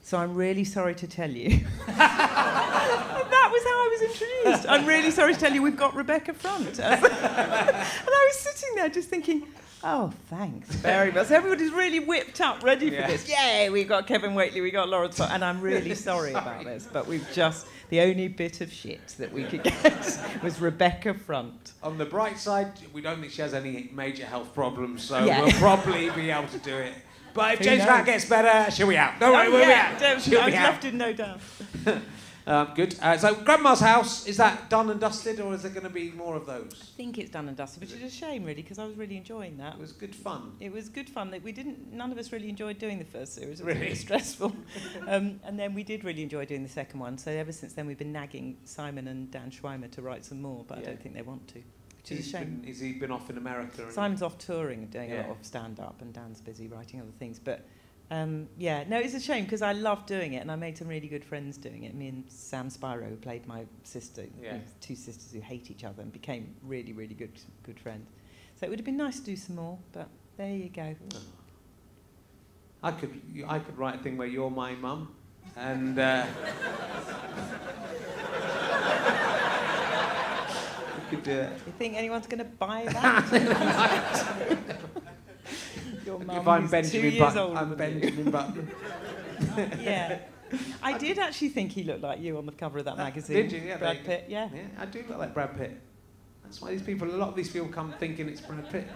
so I'm really sorry to tell you. *laughs* that was how I was introduced. I'm really sorry to tell you we've got Rebecca Front. *laughs* and I was sitting there just thinking, oh, thanks very much. Everybody's really whipped up, ready Yeah. for this. Yay, we've got Kevin Whately, we've got Laurence Fox. And I'm really *laughs* sorry about this, but we've just, the only bit of shit that we could get *laughs* was Rebecca Front. On the bright side, we don't think she has any major health problems, so Yeah. we'll probably be able to do it. But if Who James knows? Brown gets better, she'll be out. Don't oh, worry, Oh, we'll be out. don't- She'll I be was out. left in no doubt. *laughs* Um, good. Uh, so, Grandma's house, is that done and dusted, or is there going to be more of those? I think it's done and dusted, which is a shame, really, because I was really enjoying that. It was good fun. It was good fun. That we didn't. None of us really enjoyed doing the first series. It was Really? *laughs* stressful. um, and then we did really enjoy doing the second one. So ever since then, we've been nagging Simon and Dan Swimer to write some more, but Yeah. I don't think they want to, which is a shame. Been, has he been off in America? Simon's off touring and doing a lot of stand up, and Dan's busy writing other things. But um, yeah, no, it's a shame because I loved doing it, and I made some really good friends doing it. Me and Sam Spiro, who played my sister, Yeah. two sisters who hate each other, and became really, really good, good friends. So it would have been nice to do some more, but there you go. *sighs* I could, I could write a thing where you're my mum, and uh, *laughs* we could do it. You think anyone's going to buy *laughs* that? Your mum if I'm Benjamin Button, I'm you. Benjamin Button. *laughs* yeah. I did actually think he looked like you on the cover of that Uh, magazine. did you? Yeah, Brad Pitt, yeah. Yeah, I do look like Brad Pitt. That's why these people, a lot of these people come thinking it's Brad Pitt.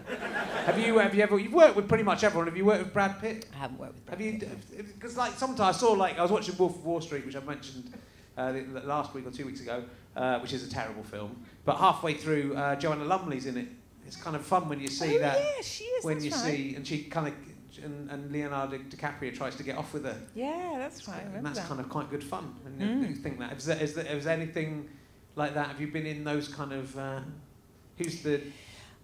have you, have you ever, you've worked with pretty much everyone. Have you worked with Brad Pitt? I haven't worked with Brad Have you? Pitt. Because like sometimes I saw like I was watching Wolf of Wall Street, which I mentioned uh, last week or two weeks ago, uh, which is a terrible film. But halfway through, uh, Joanna Lumley's in it. It's kind of fun when you see oh, that. yeah, she is. when you right. see, and she kind of, and, and Leonardo DiCaprio tries to get off with her. Yeah, that's right. And that's that. kind of quite good fun. And Mm. you think that. Is there, is there, is there anything like that? Have you been in those kind of? Uh, who's the?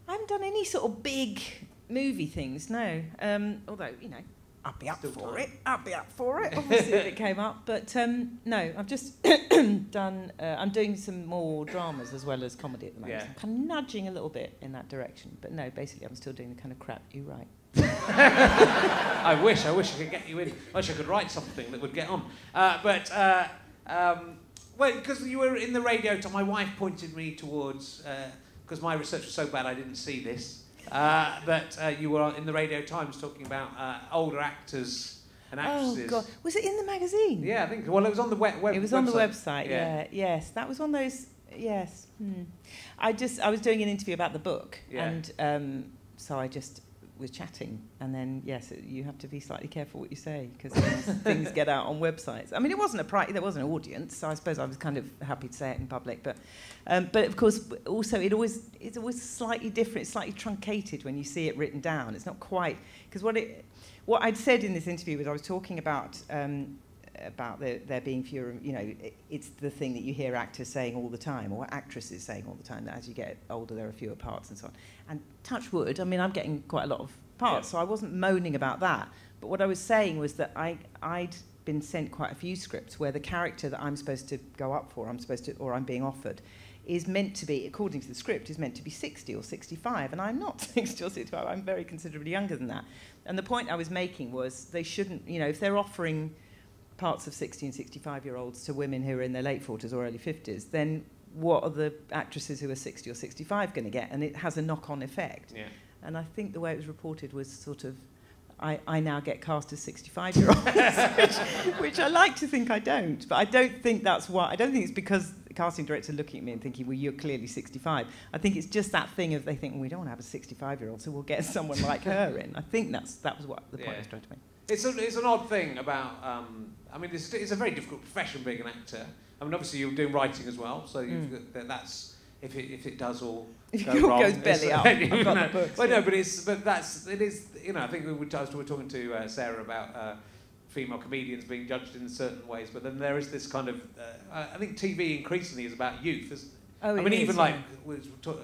I haven't done any sort of big movie things, no. Um, although, you know, I'd be up Still for time. it. I'd be up for it, obviously, if it *laughs* came up. But um, no, I've just *clears throat* done, uh, I'm doing some more dramas as well as comedy at the moment. Yeah. I'm kind of nudging a little bit in that direction. But no, basically, I'm still doing the kind of crap you write. *laughs* I wish, I wish I could get you in. I wish I could write something that would get on. Uh, but uh, um, well, because you were in the radio, time, my wife pointed me towards because my research was so bad I didn't see this. Uh, that uh, you were in the Radio Times talking about uh, older actors and actresses. Oh, God. Was it in the magazine? Yeah, I think. Well, it was on the web. web it was on the website. website, Yeah. yeah. Yes, that was one of those. Yes. Hmm. I just I was doing an interview about the book, Yeah. and um, so I just was chatting, and then yes, it, you have to be slightly careful what you say because things, *laughs* things get out on websites. I mean, it wasn't a pri- there wasn't an audience, so I suppose I was kind of happy to say it in public, but um, but of course also it always it's always slightly different, it's slightly truncated when you see it written down. It's not quite because what it what I'd said in this interview was I was talking about. Um, about there, there being fewer, you know, it, it's the thing that you hear actors saying all the time, or actresses saying all the time, that as you get older, there are fewer parts and so on. And touch wood, I mean, I'm getting quite a lot of parts, Yeah. so I wasn't moaning about that. But what I was saying was that I, I'd been sent quite a few scripts where the character that I'm supposed to go up for, I'm supposed to, or I'm being offered, is meant to be, according to the script, is meant to be 60 or 65, and I'm not *laughs* 60 or 65. I'm very considerably younger than that. And the point I was making was they shouldn't, you know, if they're offering parts of 60 and 65 year olds to women who are in their late 40s or early 50s, then what are the actresses who are 60 or 65 going to get? And it has a knock on effect. Yeah. And I think the way it was reported was sort of, I, I now get cast as 65 year olds, *laughs* which, which I like to think I don't. But I don't think that's why, I don't think it's because the casting director looking at me and thinking, well, you're clearly 65. I think it's just that thing of they think, well, we don't want to have a 65 year old, so we'll get *laughs* someone like her in. I think that's, that was what the point Yeah. I was trying to make. It's, a, it's an odd thing about. Um, I mean, it's, it's a very difficult profession being an actor. I mean, obviously you're doing writing as well, so you've Mm. got, that's if it, if it does all *laughs* go it wrong, goes belly up, *laughs* I've got *laughs* no, the books, Well, no, but it's but that's it is. You know, I think we were, I was- we were talking to uh, Sarah about. Uh, Female comedians being judged in certain ways, but then there is this kind of. Uh, I think TV increasingly is about youth. Isn't it? Oh, I mean, is, even yeah. like we talk,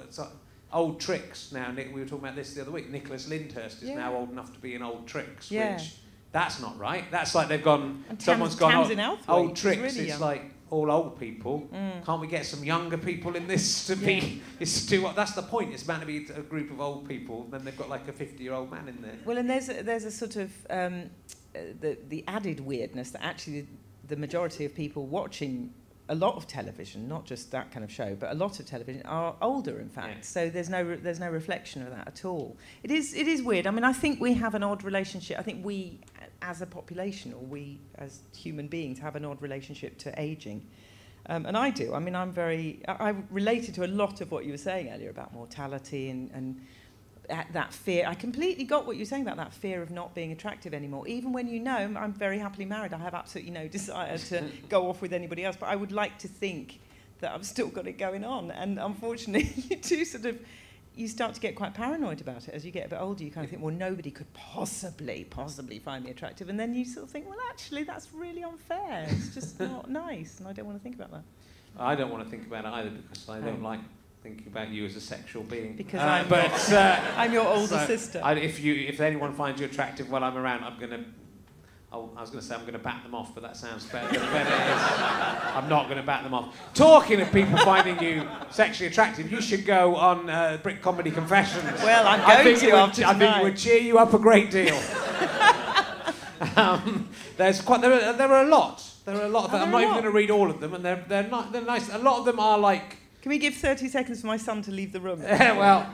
old tricks now. Nick, we were talking about this the other week. Nicholas Lyndhurst is Yeah. now old enough to be in old tricks, Yeah. which that's not right. That's like they've gone. And someone's Tams- gone. Tamzin old, Outhwaite old tricks. really it's young. like all old people. Mm. Can't we get some younger people in this to be? *laughs* It's too. That's the point. It's meant to be a group of old people. Then they've got like a fifty-year-old man in there. Well, and there's a, there's a sort of um, uh, the the added weirdness that actually the, the majority of people watching a lot of television, not just that kind of show, but a lot of television are older, in fact. Yeah. So there's no re- there's no reflection of that at all. It is it is weird. I mean, I think we have an odd relationship. I think we, as a population, or we as human beings, have an odd relationship to aging. Um, and I do. I mean, I'm very. I, I related to a lot of what you were saying earlier about mortality and, and at that fear. I completely got what you're saying about that fear of not being attractive anymore. Even when you know I'm very happily married, I have absolutely no *laughs* desire to go off with anybody else. But I would like to think that I've still got it going on. And unfortunately, *laughs* you do sort of you start to get quite paranoid about it as you get a bit older. You kind of think, well, nobody could possibly, possibly find me attractive. And then you sort of think, well, actually, that's really unfair. It's just *laughs* not nice, and I don't want to think about that. I don't want to think about it either because I don't like thinking about you as a sexual being. Because Uh, I'm but uh, I'm your older so sister. I, if you, if anyone finds you attractive while I'm around, I'm gonna. Oh, I was going to say I'm going to bat them off, but that sounds better than better it is. I'm not going to bat them off. Talking of people finding you sexually attractive, you should go on uh, Brit Comedy Confessions. Well, I'm I going think to would, after I think it would cheer you up a great deal. *laughs* um, there's quite there are, there are a lot. There are a lot of Are. I'm not even going to read all of them, and they're they're not they're nice. A lot of them are like Can we give 30 seconds for my son to leave the room? *laughs* well,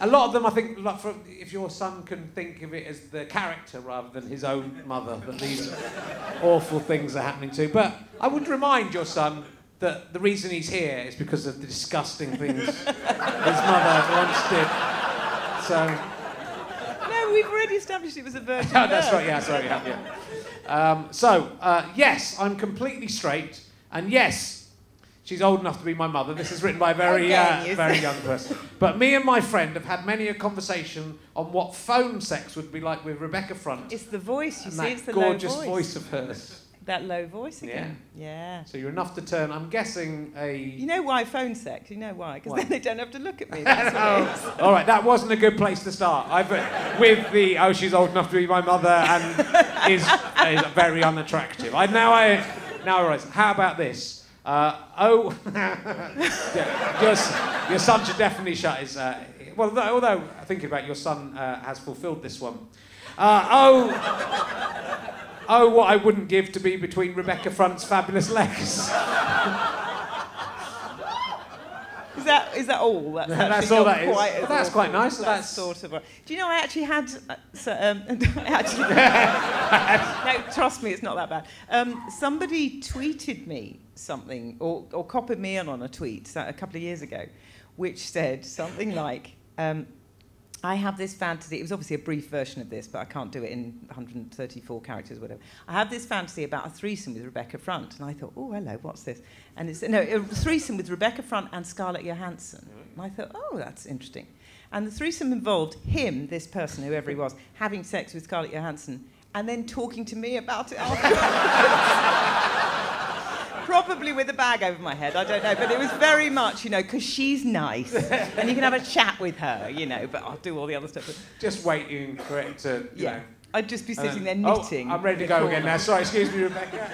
a lot of them I think like for, if your son can think of it as the character rather than his own mother that these awful things are happening to. But I would remind your son that the reason he's here is because of the disgusting things his mother once did. So. No, we've already established it was a virgin *laughs* Oh, that's right. Yeah, sorry. Yeah, yeah. Um, so, uh, yes, I'm completely straight, and yes, she's old enough to be my mother. This is written by a very, uh, very young person. But me and my friend have had many a conversation on what phone sex would be like with Rebecca Front It's the voice, you and see, it's the gorgeous low voice. voice of hers. That low voice again. Yeah. yeah. So you're enough to turn. I'm guessing a. You know why phone sex? You know why? Because then they don't have to look at me. That's what it is. Oh, *laughs* all right, that wasn't a good place to start. I've, uh, with the oh, she's old enough to be my mother and is, is very unattractive. I now I now I realise. How about this? Uh, oh, *laughs* yeah, your, your son should definitely shut his. Uh, well, no, although thinking about it, your son uh, has fulfilled this one. Uh, oh, oh, what I wouldn't give to be between Rebecca Front's fabulous legs. *laughs* Is that is that all? That's, That's all that is. quite as Well, that's quite nice. That's, That's- sort of. A, do you know I actually had? Uh, so, um, *laughs* actually, *laughs* no, trust me, it's not that bad. Um, somebody tweeted me something, or, or copied me in on a tweet a couple of years ago, which said something like. Um, I have this fantasy. It was obviously a brief version of this, but I can't do it in 134 characters, whatever. I have this fantasy about a threesome with Rebecca Front, and I thought, oh, hello, what's this? And it's no, a threesome with Rebecca Front and Scarlett Johansson. And I thought, oh, that's interesting. And the threesome involved him, this person, whoever he was, having sex with Scarlett Johansson, and then talking to me about it. *laughs* Probably with a bag over my head, I don't know. But it was very much, you know, because she's nice, and you can have a chat with her, you know. But I'll do all the other stuff. Just waiting for it to, you yeah, know. I'd just be sitting there knitting. Oh, I'm ready to go again now. Sorry, excuse me, Rebecca.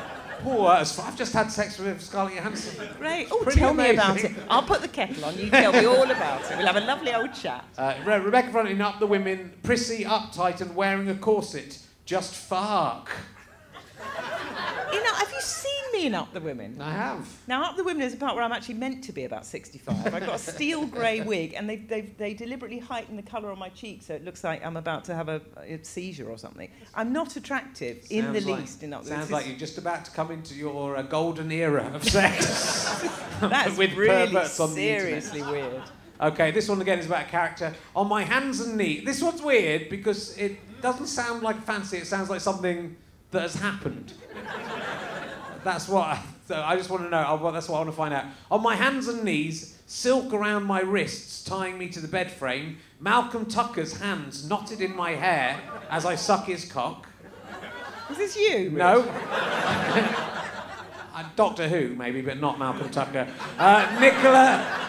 *laughs* Uh, poor, I've just had sex with Scarlett Johansson. Great. Oh, tell me about it. I'll put the kettle on. You tell me all about it. We'll have a lovely old chat. Uh, Re- Rebecca fronting up the women, prissy, uptight, and wearing a corset. Just fuck. You know, have you seen me in Up the Women? I have. Now, Up the Women is a part where I'm actually meant to be about 65. I've got a steel grey wig, and they, they, they deliberately heighten the colour on my cheek so it looks like I'm about to have a, a seizure or something. I'm not attractive in the like- least in Up the Women. Sounds like you're just about to come into your uh, golden era of sex. *laughs* That's with really perverts on the internet. seriously weird. Okay, this one again is about a character. On my hands and knees. This one's weird because it doesn't sound like fancy. It sounds like something that has happened. That's what. I, so I just want to know. oh, well, that's what I want to find out. On my hands and knees, silk around my wrists, tying me to the bed frame. Malcolm Tucker's hands knotted in my hair as I suck his cock. Is this you? No. *laughs* Uh, Doctor Who, maybe, but not Malcolm Tucker. Uh, Nicola.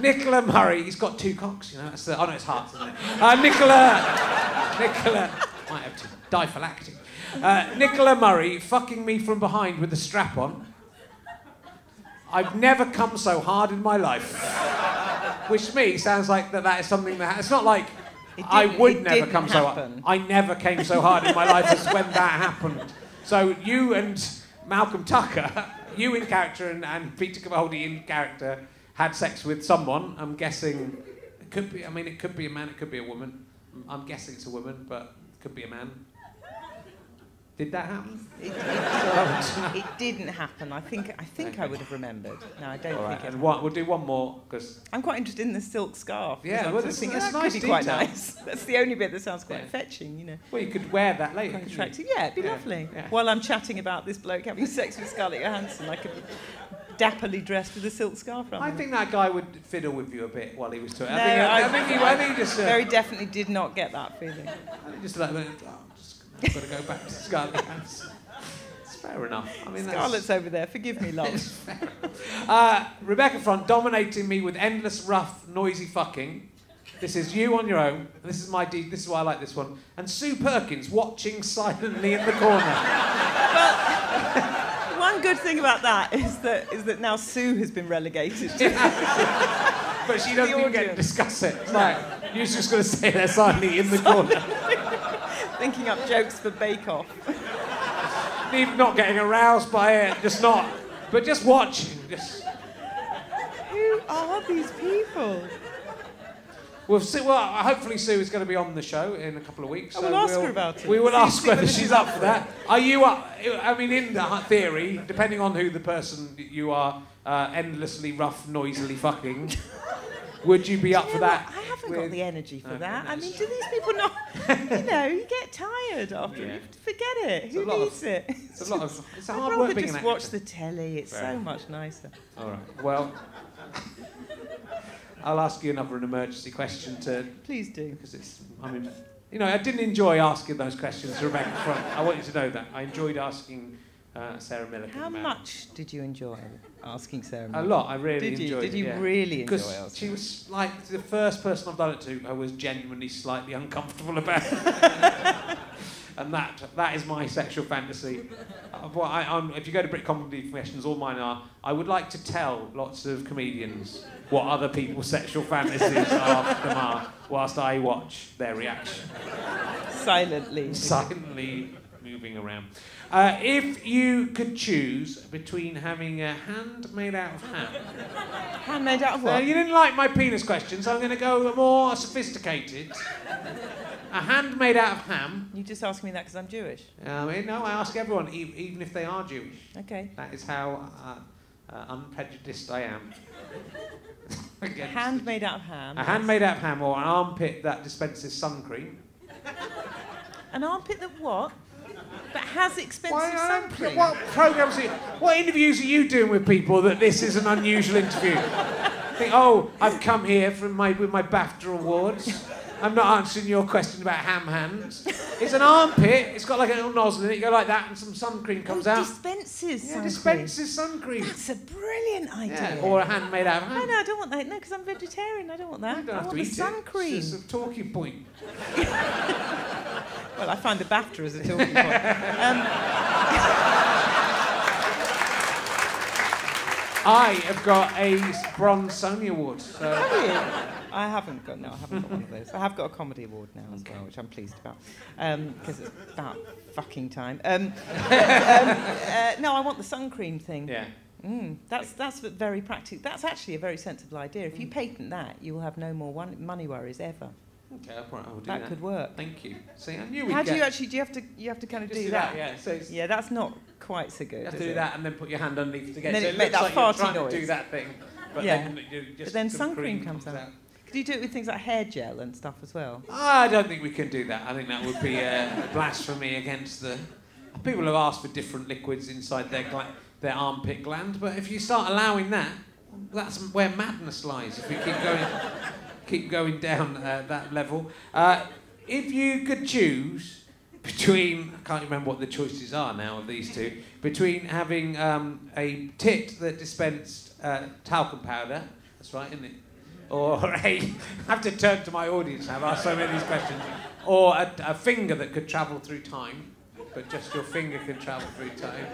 Nicola Murray. He's got two cocks, you know. That's the, oh no, it's hearts, isn't it? Uh, Nicola. Nicola. Might have to diphylactic. Uh, Nicola Murray fucking me from behind with a strap on. I've never come so hard in my life. Which to me sounds like that, that is something that. It's not like I would never come so hard. I never came so hard in my life as when that happened. So you and Malcolm Tucker, *laughs* you in character and, and Peter Capaldi in character, had sex with someone. I'm guessing it could be. I mean, it could be a man. It could be a woman. I'm guessing it's a woman, but it could be a man. Did that happen? It, All it, it didn't happen. I think I think I would have remembered. No, I don't right, think it. and one, we'll do one more because I'm quite interested in the silk scarf. Yeah, well, just that's- thinking that's that nice could be quite nice. *laughs* That's the only bit that sounds quite Yeah. fetching, you know. well, you could wear that later. Quite couldn't you? attractive. Yeah, it'd be Yeah, lovely. yeah. While I'm chatting about this bloke having sex with Scarlett Johansson, I could be dapperly dressed with a silk scarf around. I think that guy would fiddle with you a bit while he was talking. No, I, think, I, I- think he, I think he just. Uh, very definitely did not get that feeling. I think just like, just I've got to go back to Scarlett Johansson. It's fair enough. I mean, that's- Scarlett's over there. Forgive me, love. Uh, Rebecca Front dominating me with endless, rough, noisy fucking. This is you on your own. This is my de- This is why I like this one. And Sue Perkins watching silently in the corner. *laughs* One good thing about that is that is that now Sue has been relegated. *laughs* but she doesn't The even get to discuss it. It's like you're just going to stay there silently in the corner, thinking up jokes for Bake Off. even not getting aroused by it, just not, but just watching. Just. Who are these people? We'll see, well, hopefully Sue is going to be on the show in a couple of weeks. Oh, we'll ask her about it. We will See- ask see whether she's up for that. Are you up? I mean, in the theory, depending on who the person you are uh, endlessly rough, noisily fucking, would you be up You for that? what? I haven't with- got the energy for Okay, that. I mean, do these people not? *laughs* you know, you get tired after. Yeah. You forget it. It's Who lot of- needs it? It's a lot of. *laughs* It's a I'd hard rather work just watch the telly. It's Fair so much nicer. All right. Well, I'll ask you another an emergency question to Please do. because it's. I mean, you know, I didn't enjoy asking those questions Rebecca Front. I want you to know that I enjoyed asking uh, Sarah Millican. How about much did you enjoy asking Sarah? A lot. I really Did you? enjoyed Did it. you yeah. really enjoy Because asking? she was like the first person I've done it to. I was genuinely slightly uncomfortable *laughs* about, it. and that that is my sexual fantasy. Uh, well, I, if you go to Brit Comedy Confessions, all mine are. I would like to tell lots of comedians what other people's sexual fantasies *laughs* are, them are, whilst I watch their reaction Silently. silently moving around. Uh, if you could choose between having a hand made out of ham Handmade out of Uh, what? you didn't like my penis question, so I'm going to go more sophisticated. A hand made out of ham. You just asked me that because I'm Jewish. Um, no, I ask everyone, e- even if they are Jewish. Okay. That is how uh, uh, unprejudiced I am. *laughs* Against- Hand made out of ham. A hand made out of ham or an armpit that dispenses sun cream. An armpit that what? That has expensive Why, sun um. What programs? Are you, what interviews are you doing with people that this is an unusual interview? *laughs* Think, oh, I've come here from my with my BAFTA awards. I'm not answering your question about ham hands. It's an armpit. It's got like a little nozzle in it. You go like that, and some sun cream comes oh, out. dispenses Yeah, sun dispenses sun cream. cream. That's a brilliant idea. Yeah, or a hand made out of no, ham. no, I don't want that. No, because I'm vegetarian. I don't want that. You don't I have want to the eat sun it. cream. It's just a talking point. *laughs* *laughs* Well, I find the BAFTA as a talking point. Um, *laughs* I have got a bronze Sony award. So? I haven't got. No, I haven't got one of those. I have got a comedy award now as well, which I'm pleased about because it's about fucking time. Um, but, *laughs* um, uh, no, I want the sun cream thing. yeah. Mm, that's that's very practical. That's actually a very sensible idea. If you patent that, you will have no more one, money worries ever. Okay, I'll, probably- I'll do That that. could work. Thank you. See, I knew we'd How do you actually? Do you have to? You have to kind of do, do that. that, yeah. So Yeah, that's not quite so good. You have to do it? that and then put your hand underneath to get And then so it make that like you're farty noise. do that thing. But Yeah. then you just But then sun cream comes out. Could you do it with things like hair gel and stuff as well? I don't think we can do that. I think that would be uh, blasphemy against the. People have asked for different liquids inside their gla- their armpit gland, but if you start allowing that, that's where madness lies. If we keep going, keep going down uh, that level. Uh, if you could choose between, I can't remember what the choices are now of these two, between having um, a tit that dispensed uh, talcum powder, that's right, isn't it? Or *laughs* a, I have to turn to my audience now, I've asked so many of these questions, or a, a finger that could travel through time, but just your finger can travel through time.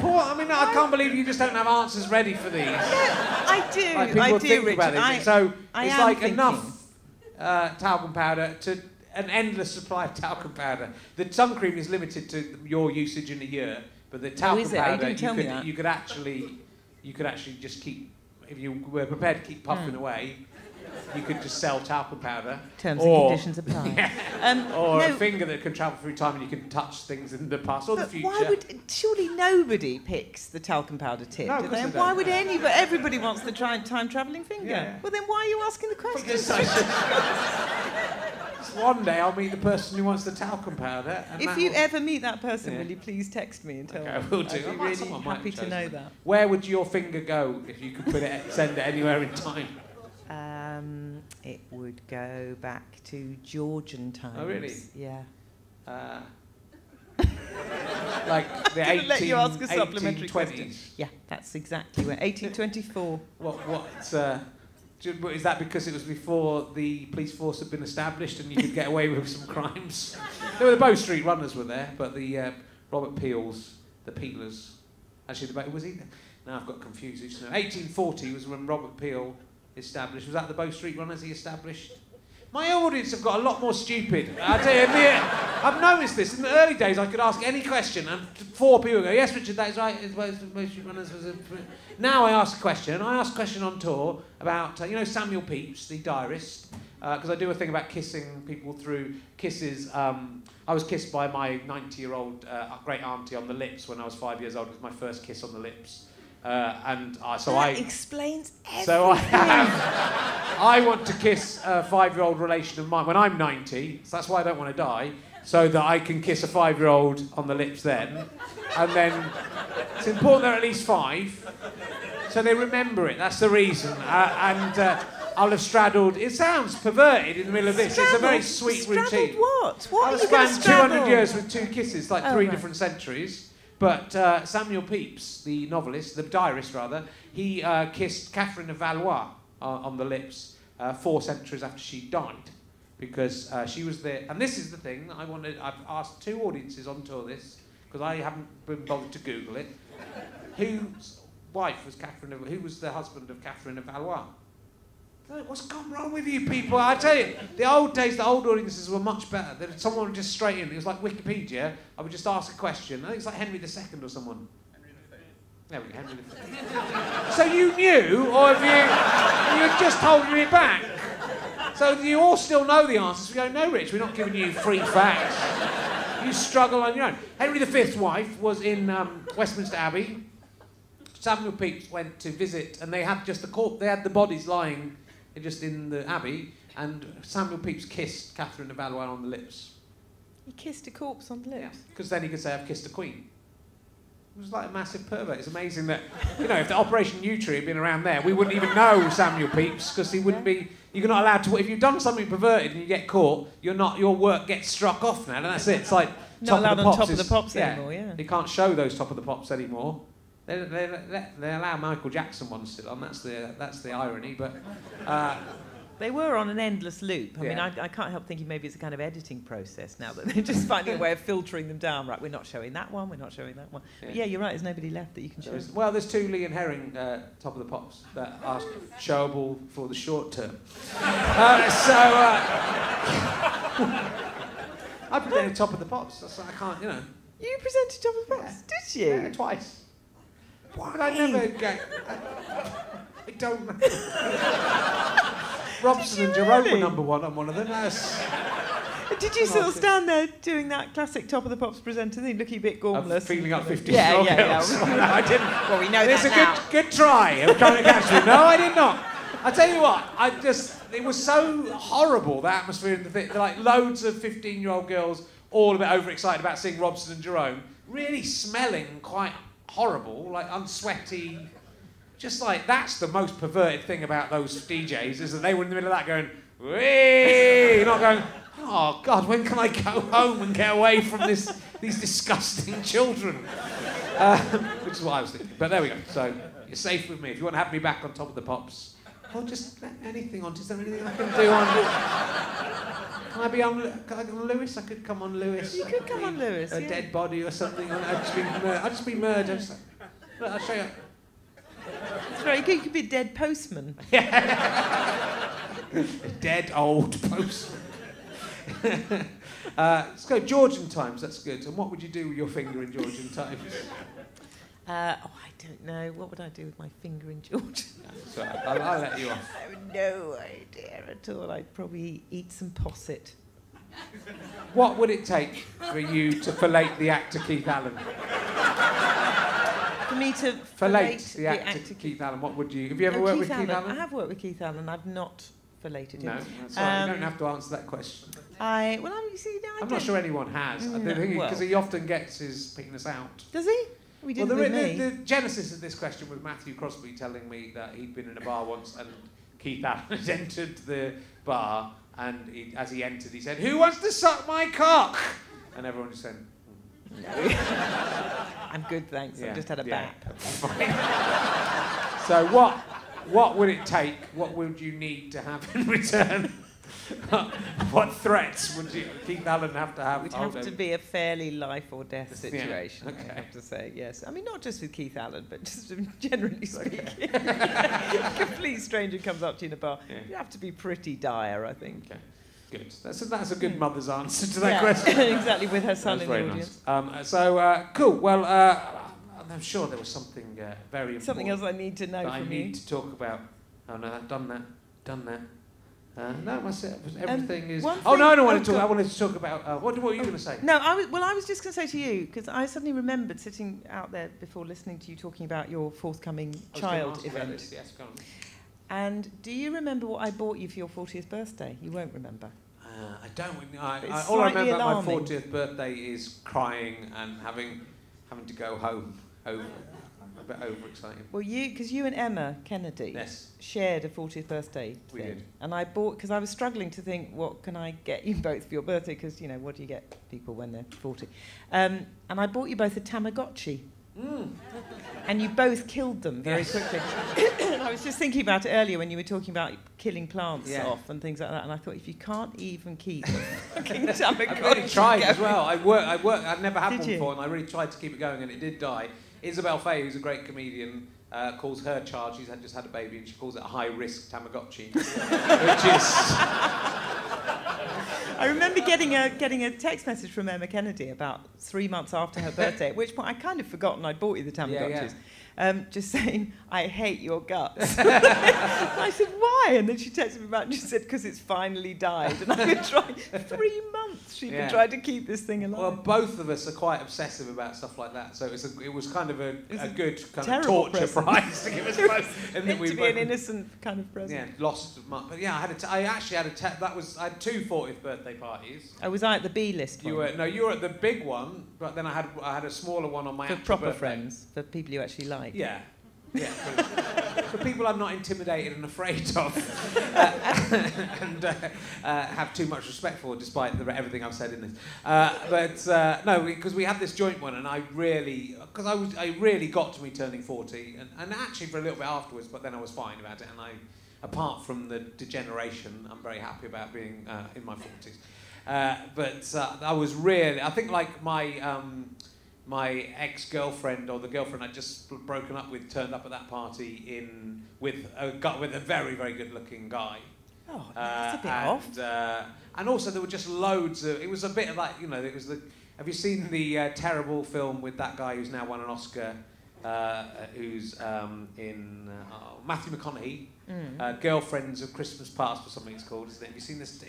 Poor, I mean, I can't believe you just don't have answers ready for these. No, I do. Like people I do, think Richard. about I. So I it's like thinking. enough uh, talcum powder to an endless supply of talcum powder. The sun cream is limited to your usage in a year, but the talcum Oh, it? Oh, you powder you me could you could actually you could actually just keep if you were prepared to keep puffing Hmm. away. You could just sell talcum powder. Terms or, and conditions apply. *laughs* *laughs* Um, Or a finger that can travel through time and you can touch things in the past or the future. why would surely nobody picks the talcum powder tip? No, do they? why would anybody? Everybody wants the time travelling finger. Yeah. Well, then why are you asking the question? *laughs* One day I'll meet the person who wants the talcum powder. And If you will- ever meet that person, Yeah. will you please text me and tell Okay, me? will do. I'd I be might- really happy to know that. Where would your finger go if you could put it, send it anywhere in time? Um, it would go back to Georgian times. Oh, really? Yeah. Uh, *laughs* like the Gonna 18, let you ask a supplementary 1820s. Yeah, that's exactly where. 1824. What? What? Uh, is that because it was before the police force had been established and you could get away with some crimes? *laughs* There were the Bow Street Runners were there, but the uh, Robert Peels, the Peelers, actually the Bow- was he? Now I've got confused. No, 1840 was when Robert Peel established. Was that the Bow Street Runners he established? My audience have got a lot more stupid. I tell you, I've noticed this. In the early days, I could ask any question, and four people go, "Yes, Richard, that is right." Now I ask a question. I ask a question on tour about, uh, you know, Samuel Pepys, the diarist, because I do a thing about kissing people through kisses. Um, I was kissed by my 90-year-old uh, great auntie on the lips when I was five years old. It was my first kiss on the lips, uh, and uh, so that I. explains everything. So I have. I want to kiss a five-year-old relation of mine when I'm 90. So that's why I don't want to die, so that I can kiss a five-year-old on the lips then, and then it's important they're at least five, so they remember it. That's the reason. Uh, and uh, I'll have straddled. It sounds perverted in the middle of this. It's a very Straddled- sweet straddled routine. what? What I'll are you going to span 200 years with two kisses, like Oh, three right. different centuries. But uh, Samuel Pepys, the novelist, the diarist rather, he uh, kissed Catherine of Valois uh, on the lips uh, four centuries after she died. Because uh, she was there. And this is the thing that I wanted. I've asked two audiences on tour this, because I haven't been bothered to Google it. Whose wife was Catherine of. Who was the husband of Catherine of Valois? What's gone wrong with you people? I tell you, the old days, the old audiences were much better. That someone would just straight in. It was like Wikipedia. I would just ask a question. I think it's like Henry II or someone. There we go, Henry V. so you knew, or have you, you had just holding it back? So you all still know the answers. We go, no, Rich, we're not giving you free facts. You struggle on your own. Henry V's wife was in um, Westminster Abbey. Samuel Pepys went to visit, and they had just the corp- they had the bodies lying just in the abbey, and Samuel Pepys kissed Catherine of Valois on the lips. He kissed a corpse on the lips. Because then he could say, I've kissed a queen. It was like a massive pervert. It's amazing that, you know, if the Operation Yewtree had been around there, we wouldn't even know Samuel Pepys because he wouldn't be. You're not allowed to. If you've done something perverted and you get caught, you're not. Your work gets struck off now, and that's it. It's like Not top allowed of the on pops top of the pops yeah, anymore, yeah. You can't show those top of the pops anymore. They, they, they, they allow Michael Jackson ones still on. That's the that's the irony. But uh, *laughs* They were on an endless loop. I mean, I, I can't help thinking maybe it's a kind of editing process now that they're just finding a way of filtering them down. Right, we're not showing that one, we're not showing that one. Yeah. yeah, you're right, there's nobody left that you can show. There's, well, there's two Lee and Herring uh, top of the pops that are showable for the short term. *laughs* Uh, so uh, *laughs* I presented top of the pops. That's, I can't, you know. You presented Top of the Pops, did you? Yeah, twice. But I never get. I, I don't. *laughs* Robson and Jerome were really? number one on one of them. That's, Did you sort of stand there doing that classic Top of the Pops presenter thing, looking a bit gormless? feeling up 50 Yeah, yeah, yeah. No, *laughs* I didn't. Well, we know It's a good, good try of trying to catch me. No, I did not. I tell you what, I just, it was so horrible, the atmosphere in the thing. Like loads of 15 year old girls, all a bit overexcited about seeing Robson and Jerome, really smelling quite horrible, like unsweaty. Just like, that's the most perverted thing about those DJs, is that they were in the middle of that going, Wee! not going, oh God, when can I go home and get away from this, these disgusting children? Um, which is what I was thinking. But there we go. So you're safe with me. If you want to have me back on top of the pops, or just let anything on. Is there anything I can do on? Can I be on, can I be on Lewis? I could come on Lewis. You could come on Lewis, A yeah. dead body or something. I'd just be, mur- I'd just be murdered. Just- Look, I'll show you. It's very. You could be a dead postman. *laughs* A dead old postman. *laughs* uh, let's go Georgian times. That's good. And what would you do with your finger in Georgian times? Uh, oh, I don't know. What would I do with my finger in *laughs* Georgia? So I'll, I'll let you off. I have no idea at all. I'd probably eat some posset. What would it take for you to fillet the actor Keith Allen? For me to Fillet fillet the actor, Keith Allen. What would you? Have you ever Oh, worked Keith with Keith Allen. Allen? I have worked with Keith Allen. I've not filleted him. No, that's all right. you Um, don't have to answer that question. I well, I'm, you see, no, I I'm don't. not sure anyone has. No, the thing well. because he often gets his penis out. Does he? We Well, didn't the, with the, the genesis of this question was Matthew Crosby telling me that he'd been in a bar once and Keith Allen had *laughs* entered the bar and he, as he entered he said, "Who wants to suck my cock?" And everyone just said, "No." I'm good, thanks. Yeah, I just had a yeah. bap. *laughs* So what what would it take? What would you need to have in return? *laughs* what threats would you, Keith Allen have to have? It would have to be a fairly life or death Yeah, situation. okay. I have to say yes. I mean, not just with Keith Allen, but just *laughs* generally speaking. *laughs* A complete stranger comes up to you in a bar. Yeah. You have to be pretty dire, I think. Okay, good. That's a, that's a good mother's answer to that Yeah, question. exactly, with her son in the audience. nice. Um, so uh, cool. Well, uh, I'm sure there was something uh, very important Something else I need to know that I from need you. to talk about. Oh no, I've done that. Done that. Uh, no, that's it. Everything is. Oh no, I don't want oh, to talk. God. I wanted to talk about. Uh, what, what were you going to say? No, I was, well, I was just going to say to you, because I suddenly remembered sitting out there before listening to you talking about your forthcoming I child event. this, Yes. And do you remember what I bought you for your 40th birthday? You won't remember. Uh, I don't. I, It's I, all I slightly remember about my 40th birthday is crying and having having to go home. Over, a bit overexcited. Well, you, because you and Emma Kennedy Yes. shared a 40th birthday We thing. did. And I bought, because I was struggling to think, what can I get you both for your birthday? Because, you know, what do you get people when they're 40? Um, and I bought you both a Tamagotchi. Mm. And you both killed them very Yes. quickly. and *coughs* I was just thinking about it earlier when you were talking about killing plants Yeah. off and things like that. And I thought, if you can't even keep *laughs* a fucking Tamagotchi I've really tried as well. I work. I work. I'd never had Did one you? before, and I really tried to keep it going, and it did die. Isabel Fay, who's a great comedian, uh, calls her child. She's had, just had a baby, and she calls it a high risk Tamagotchi, *laughs* which is *laughs* I remember getting a getting a text message from Emma Kennedy about three months after her birthday, at which point I kind of forgotten I'd bought you the Tamagotchis. Yeah, yeah. Um, just *laughs* saying, I hate your guts. *laughs* I said, why? And then she texted me back and she said, because it's finally died. And I've been *laughs* trying, three months she'd Yeah. been trying to keep this thing alive. well, both of us are quite obsessive about stuff like that. So it was, a, it was kind of a, a a good kind of torture present. prize to give us both. And that we to be an innocent kind of present. yeah, lost much. But yeah, I had a t- I actually had a te- that was I had two 40th birthday parties. I was I at the B list You one were no, you were at the big one, but then I had I had a smaller one on my for proper birthday. friends, for people you actually like. Yeah. Yeah, for, people I'm not intimidated and afraid of, *laughs* uh, and uh, uh, have too much respect for, despite the, everything I've said in this. Uh, but uh, no, because we had this joint one, and I really, because I was, I really got to me turning 40, and, and actually for a little bit afterwards, but then I was fine about it, and I, apart from the degeneration, I'm very happy about being uh, in my 40s. Uh, but uh, I was really, I think like my. Um, my ex-girlfriend or the girlfriend I'd just broken up with turned up at that party in with a with a very very good-looking guy. Oh, that's a bit and, off. Uh, and also there were just loads of. It was a bit of like you know it was the. Have you seen the uh, terrible film with that guy who's now won an Oscar? Uh, who's um, in uh, oh, Matthew McConaughey, Mm. uh, Girlfriends of Christmas Past or something it's called, isn't it? Have you seen this?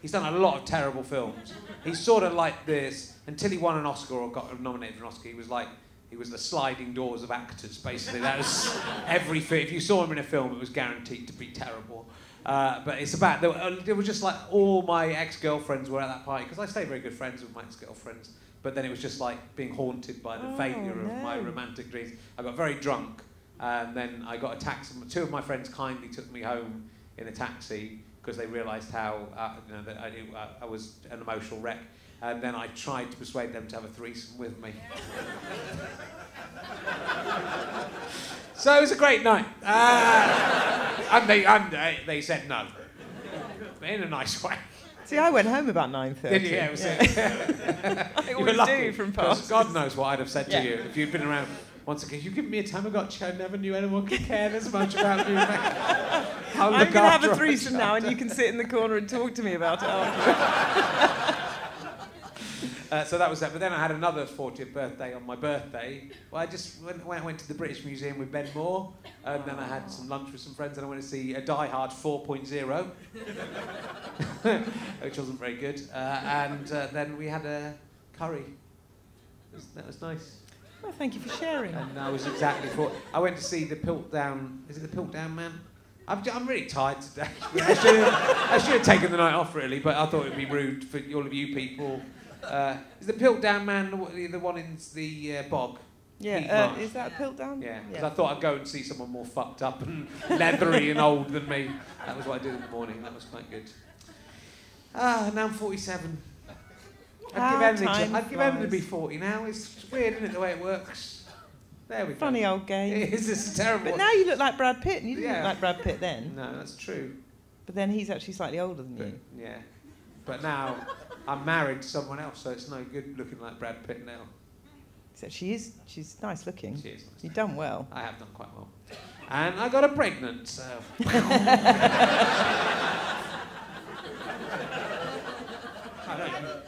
He's done a lot of terrible films. He's sort of like this until he won an Oscar or got nominated for an Oscar. He was like he was the sliding doors of actors, basically. That was *laughs* every film. If you saw him in a film, it was guaranteed to be terrible. Uh, but it's about there were, uh, there was just like all my ex-girlfriends were at that party because I stay very good friends with my ex-girlfriends. But then it was just like being haunted by the Oh, failure of my romantic dreams. I got very drunk, and then I got a taxi. Two of my friends kindly took me home in a taxi because they realised how uh, you know, that I, uh, I was an emotional wreck. And then I tried to persuade them to have a threesome with me. *laughs* so it was a great night. Uh, and they, and they, they said no. But in a nice way. See, I went home about 9.30. Did you? Yeah, it was *laughs* I You were lucky, do from past. God knows what I'd have said Yeah. to you if you'd been around once again. You give me a Tamagotchi, I never knew anyone could care this much about me. I'll *laughs* I'm going to have a threesome now, and you can sit in the corner and talk to me about it. *laughs* Uh, so that was that. But then I had another 40th birthday on my birthday. Well, I just went, went, went to the British Museum with Ben Moore, and then I had some lunch with some friends, and I went to see a Die Hard 4.0, *laughs* which wasn't very good. Uh, and uh, then we had a curry. That was nice. Well, thank you for sharing. And I was exactly for. I went to see the Piltdown. Is it the Piltdown Man? I'm, I'm really tired today. *laughs* I should, have, I should have taken the night off really, but I thought it'd be rude for all of you people. Uh, is the Piltdown Man the, one- the one in the uh, bog? Yeah, uh, is that Piltdown? Yeah, because I thought I'd go and see someone more fucked up and leathery and old than me. That was what I did in the morning. That was quite good. Ah, now I'm 47. I'd How give anything, time to, I'd give ah, anything to be 40 now. It's weird, isn't it, the way it works? There we go. Funny old game. *laughs* It is. It's terrible. But now you look like Brad Pitt, and you didn't Yeah. look like Brad Pitt then. *laughs* No, that's true. But then he's actually slightly older than But, you. yeah. But now I'm married to someone else, so it's no good looking like Brad Pitt now. So she is. She's nice looking. She is. You've done well. I have done quite well. And I got her pregnant, so. *laughs* I don't.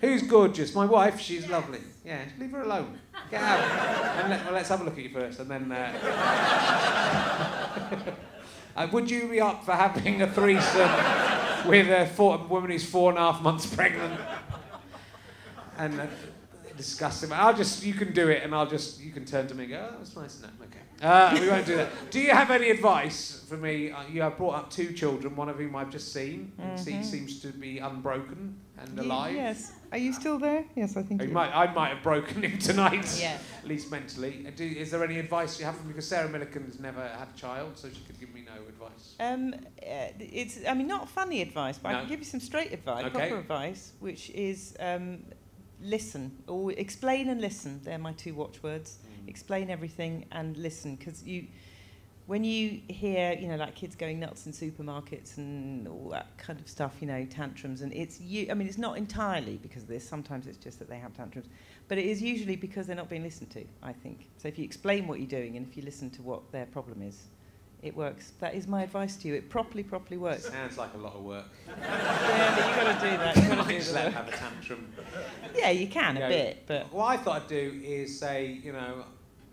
Who's gorgeous? My wife. She's lovely. Yeah, leave her alone. Get out. And let, well, let's have a look at you first, and then. Uh, *laughs* uh, would you be up for having a threesome with a four, woman who's four and a half months pregnant? And uh, disgusting. I'll just. You can do it, and I'll just. You can turn to me and go. Oh, that was nice. No, okay. Uh, we won't do that. *laughs* Do you have any advice for me? Uh, you have brought up two children, one of whom I've just seen. and He seems to be unbroken and alive. yes. Are you still there? Yes, I think. I you might, I might have broken him *laughs* tonight, Yeah. at least mentally. Uh, Do, is there any advice you have for me? Because Sarah Millican has never had a child, so she could give me no advice. Um, uh, it's, I mean, not funny advice, but I can give you some straight advice, Okay. proper advice, which is um, listen, or explain and listen. They're my two watchwords. Mm. Explain everything and listen, because you, when you hear, you know, like kids going nuts in supermarkets and all that kind of stuff, you know, tantrums, and it's you. I mean, it's not entirely because of this. Sometimes it's just that they have tantrums, but it is usually because they're not being listened to. I think. So if you explain what you're doing and if you listen to what their problem is, it works. That is my advice to you. It properly, properly works. Sounds like a lot of work. *laughs* yeah, but you've got to do that. You've got to do the let him work. have a tantrum. Yeah, you can Yeah. a bit, but What I thought I'd do is say, you know,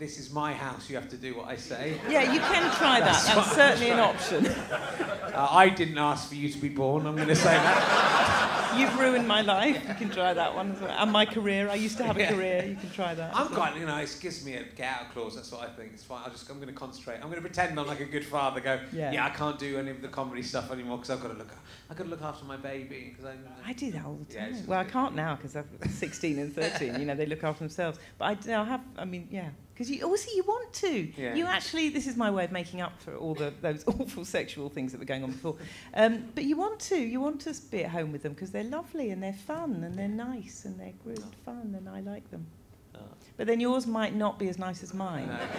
this is my house, you have to do what I say. yeah, you can try that. That's That's certainly an option. Uh, I didn't ask for you to be born, I'm going to say that. You've ruined my life. You can try that one as well. And my career. I used to have a Yeah. career. You can try that. I'm well. quite, you know, it gives me a get out clause, that's what I think. It's fine, I'll just, I'm going to concentrate. I'm going to pretend I'm like a good father, go, Yeah. yeah, I can't do any of the comedy stuff anymore because I've got to look, I've got to look after my baby. Cause I, I do that all the time. it's well, I can't now because I'm 16 and 13. You know, they look after themselves. But I now have. I mean, yeah. Because you also you want to. Yeah. You actually. This is my way of making up for all the those *laughs* awful sexual things that were going on before. Um, but you want to. You want to be at home with them because they're lovely and they're fun and they're nice and they're good fun and I like them. Oh. But then yours might not be as nice as mine. No. That's, *laughs*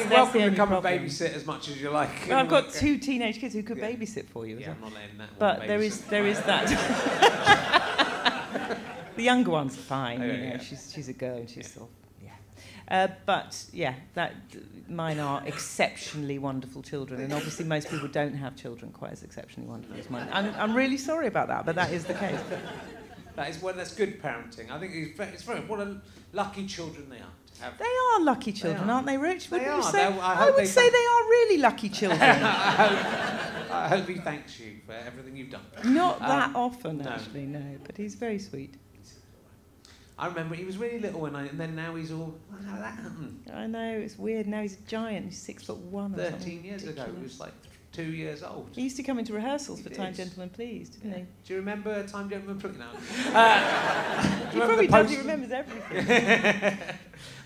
You're that's welcome to come problem. and babysit as much as you like. Well, I've got *laughs* two teenage kids who could Yeah. babysit for you Yeah, well. I'm not letting that But there is there is that. the younger one's fine. Oh, you yeah, know, yeah. she's she's a girl and she's Yeah. sort of. Uh, but yeah, that mine are exceptionally wonderful children, and obviously most people don't have children quite as exceptionally wonderful as mine. I'm, I'm really sorry about that, but that is the case. That is well, that's good parenting. I think it's very, it's very what a lucky children they are. They are lucky children, are. aren't they, Rich? They Wouldn't you are. say? They- I I, would they say thank- they are really lucky *laughs* children. I, hope, he thanks you for everything you've done. Not that Um, often, no. actually, no. But he's very sweet. I remember he was really little when I, and then now he's all. How did that happen? I know it's weird. Now he's a giant. He's six foot one. Thirteen years ago, he was like two years old. He used to come into rehearsals He for Time. Gentlemen Please, didn't Yeah. he? Do you remember Time Gentlemen Please? No. *laughs* Uh, do He you probably does. He remembers everything. *laughs*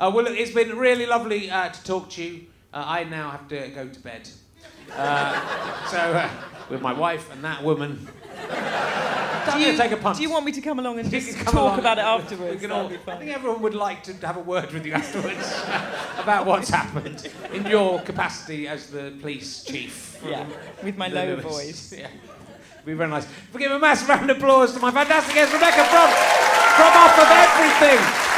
uh, well, look, it's been really lovely uh, to talk to you. Uh, I now have to go to bed. Uh, so, uh, with my wife and that woman. *laughs* Do, you, take a do you want me to come along and *laughs* just talk along. about it afterwards? all, I think everyone would like to have a word with you afterwards *laughs* about what's happened in your capacity as the police chief. Yeah, with my low Lewis. voice. *laughs* Yeah. Be very nice. We give a massive round of applause to my fantastic guest, Rebecca Front, from Off of Everything.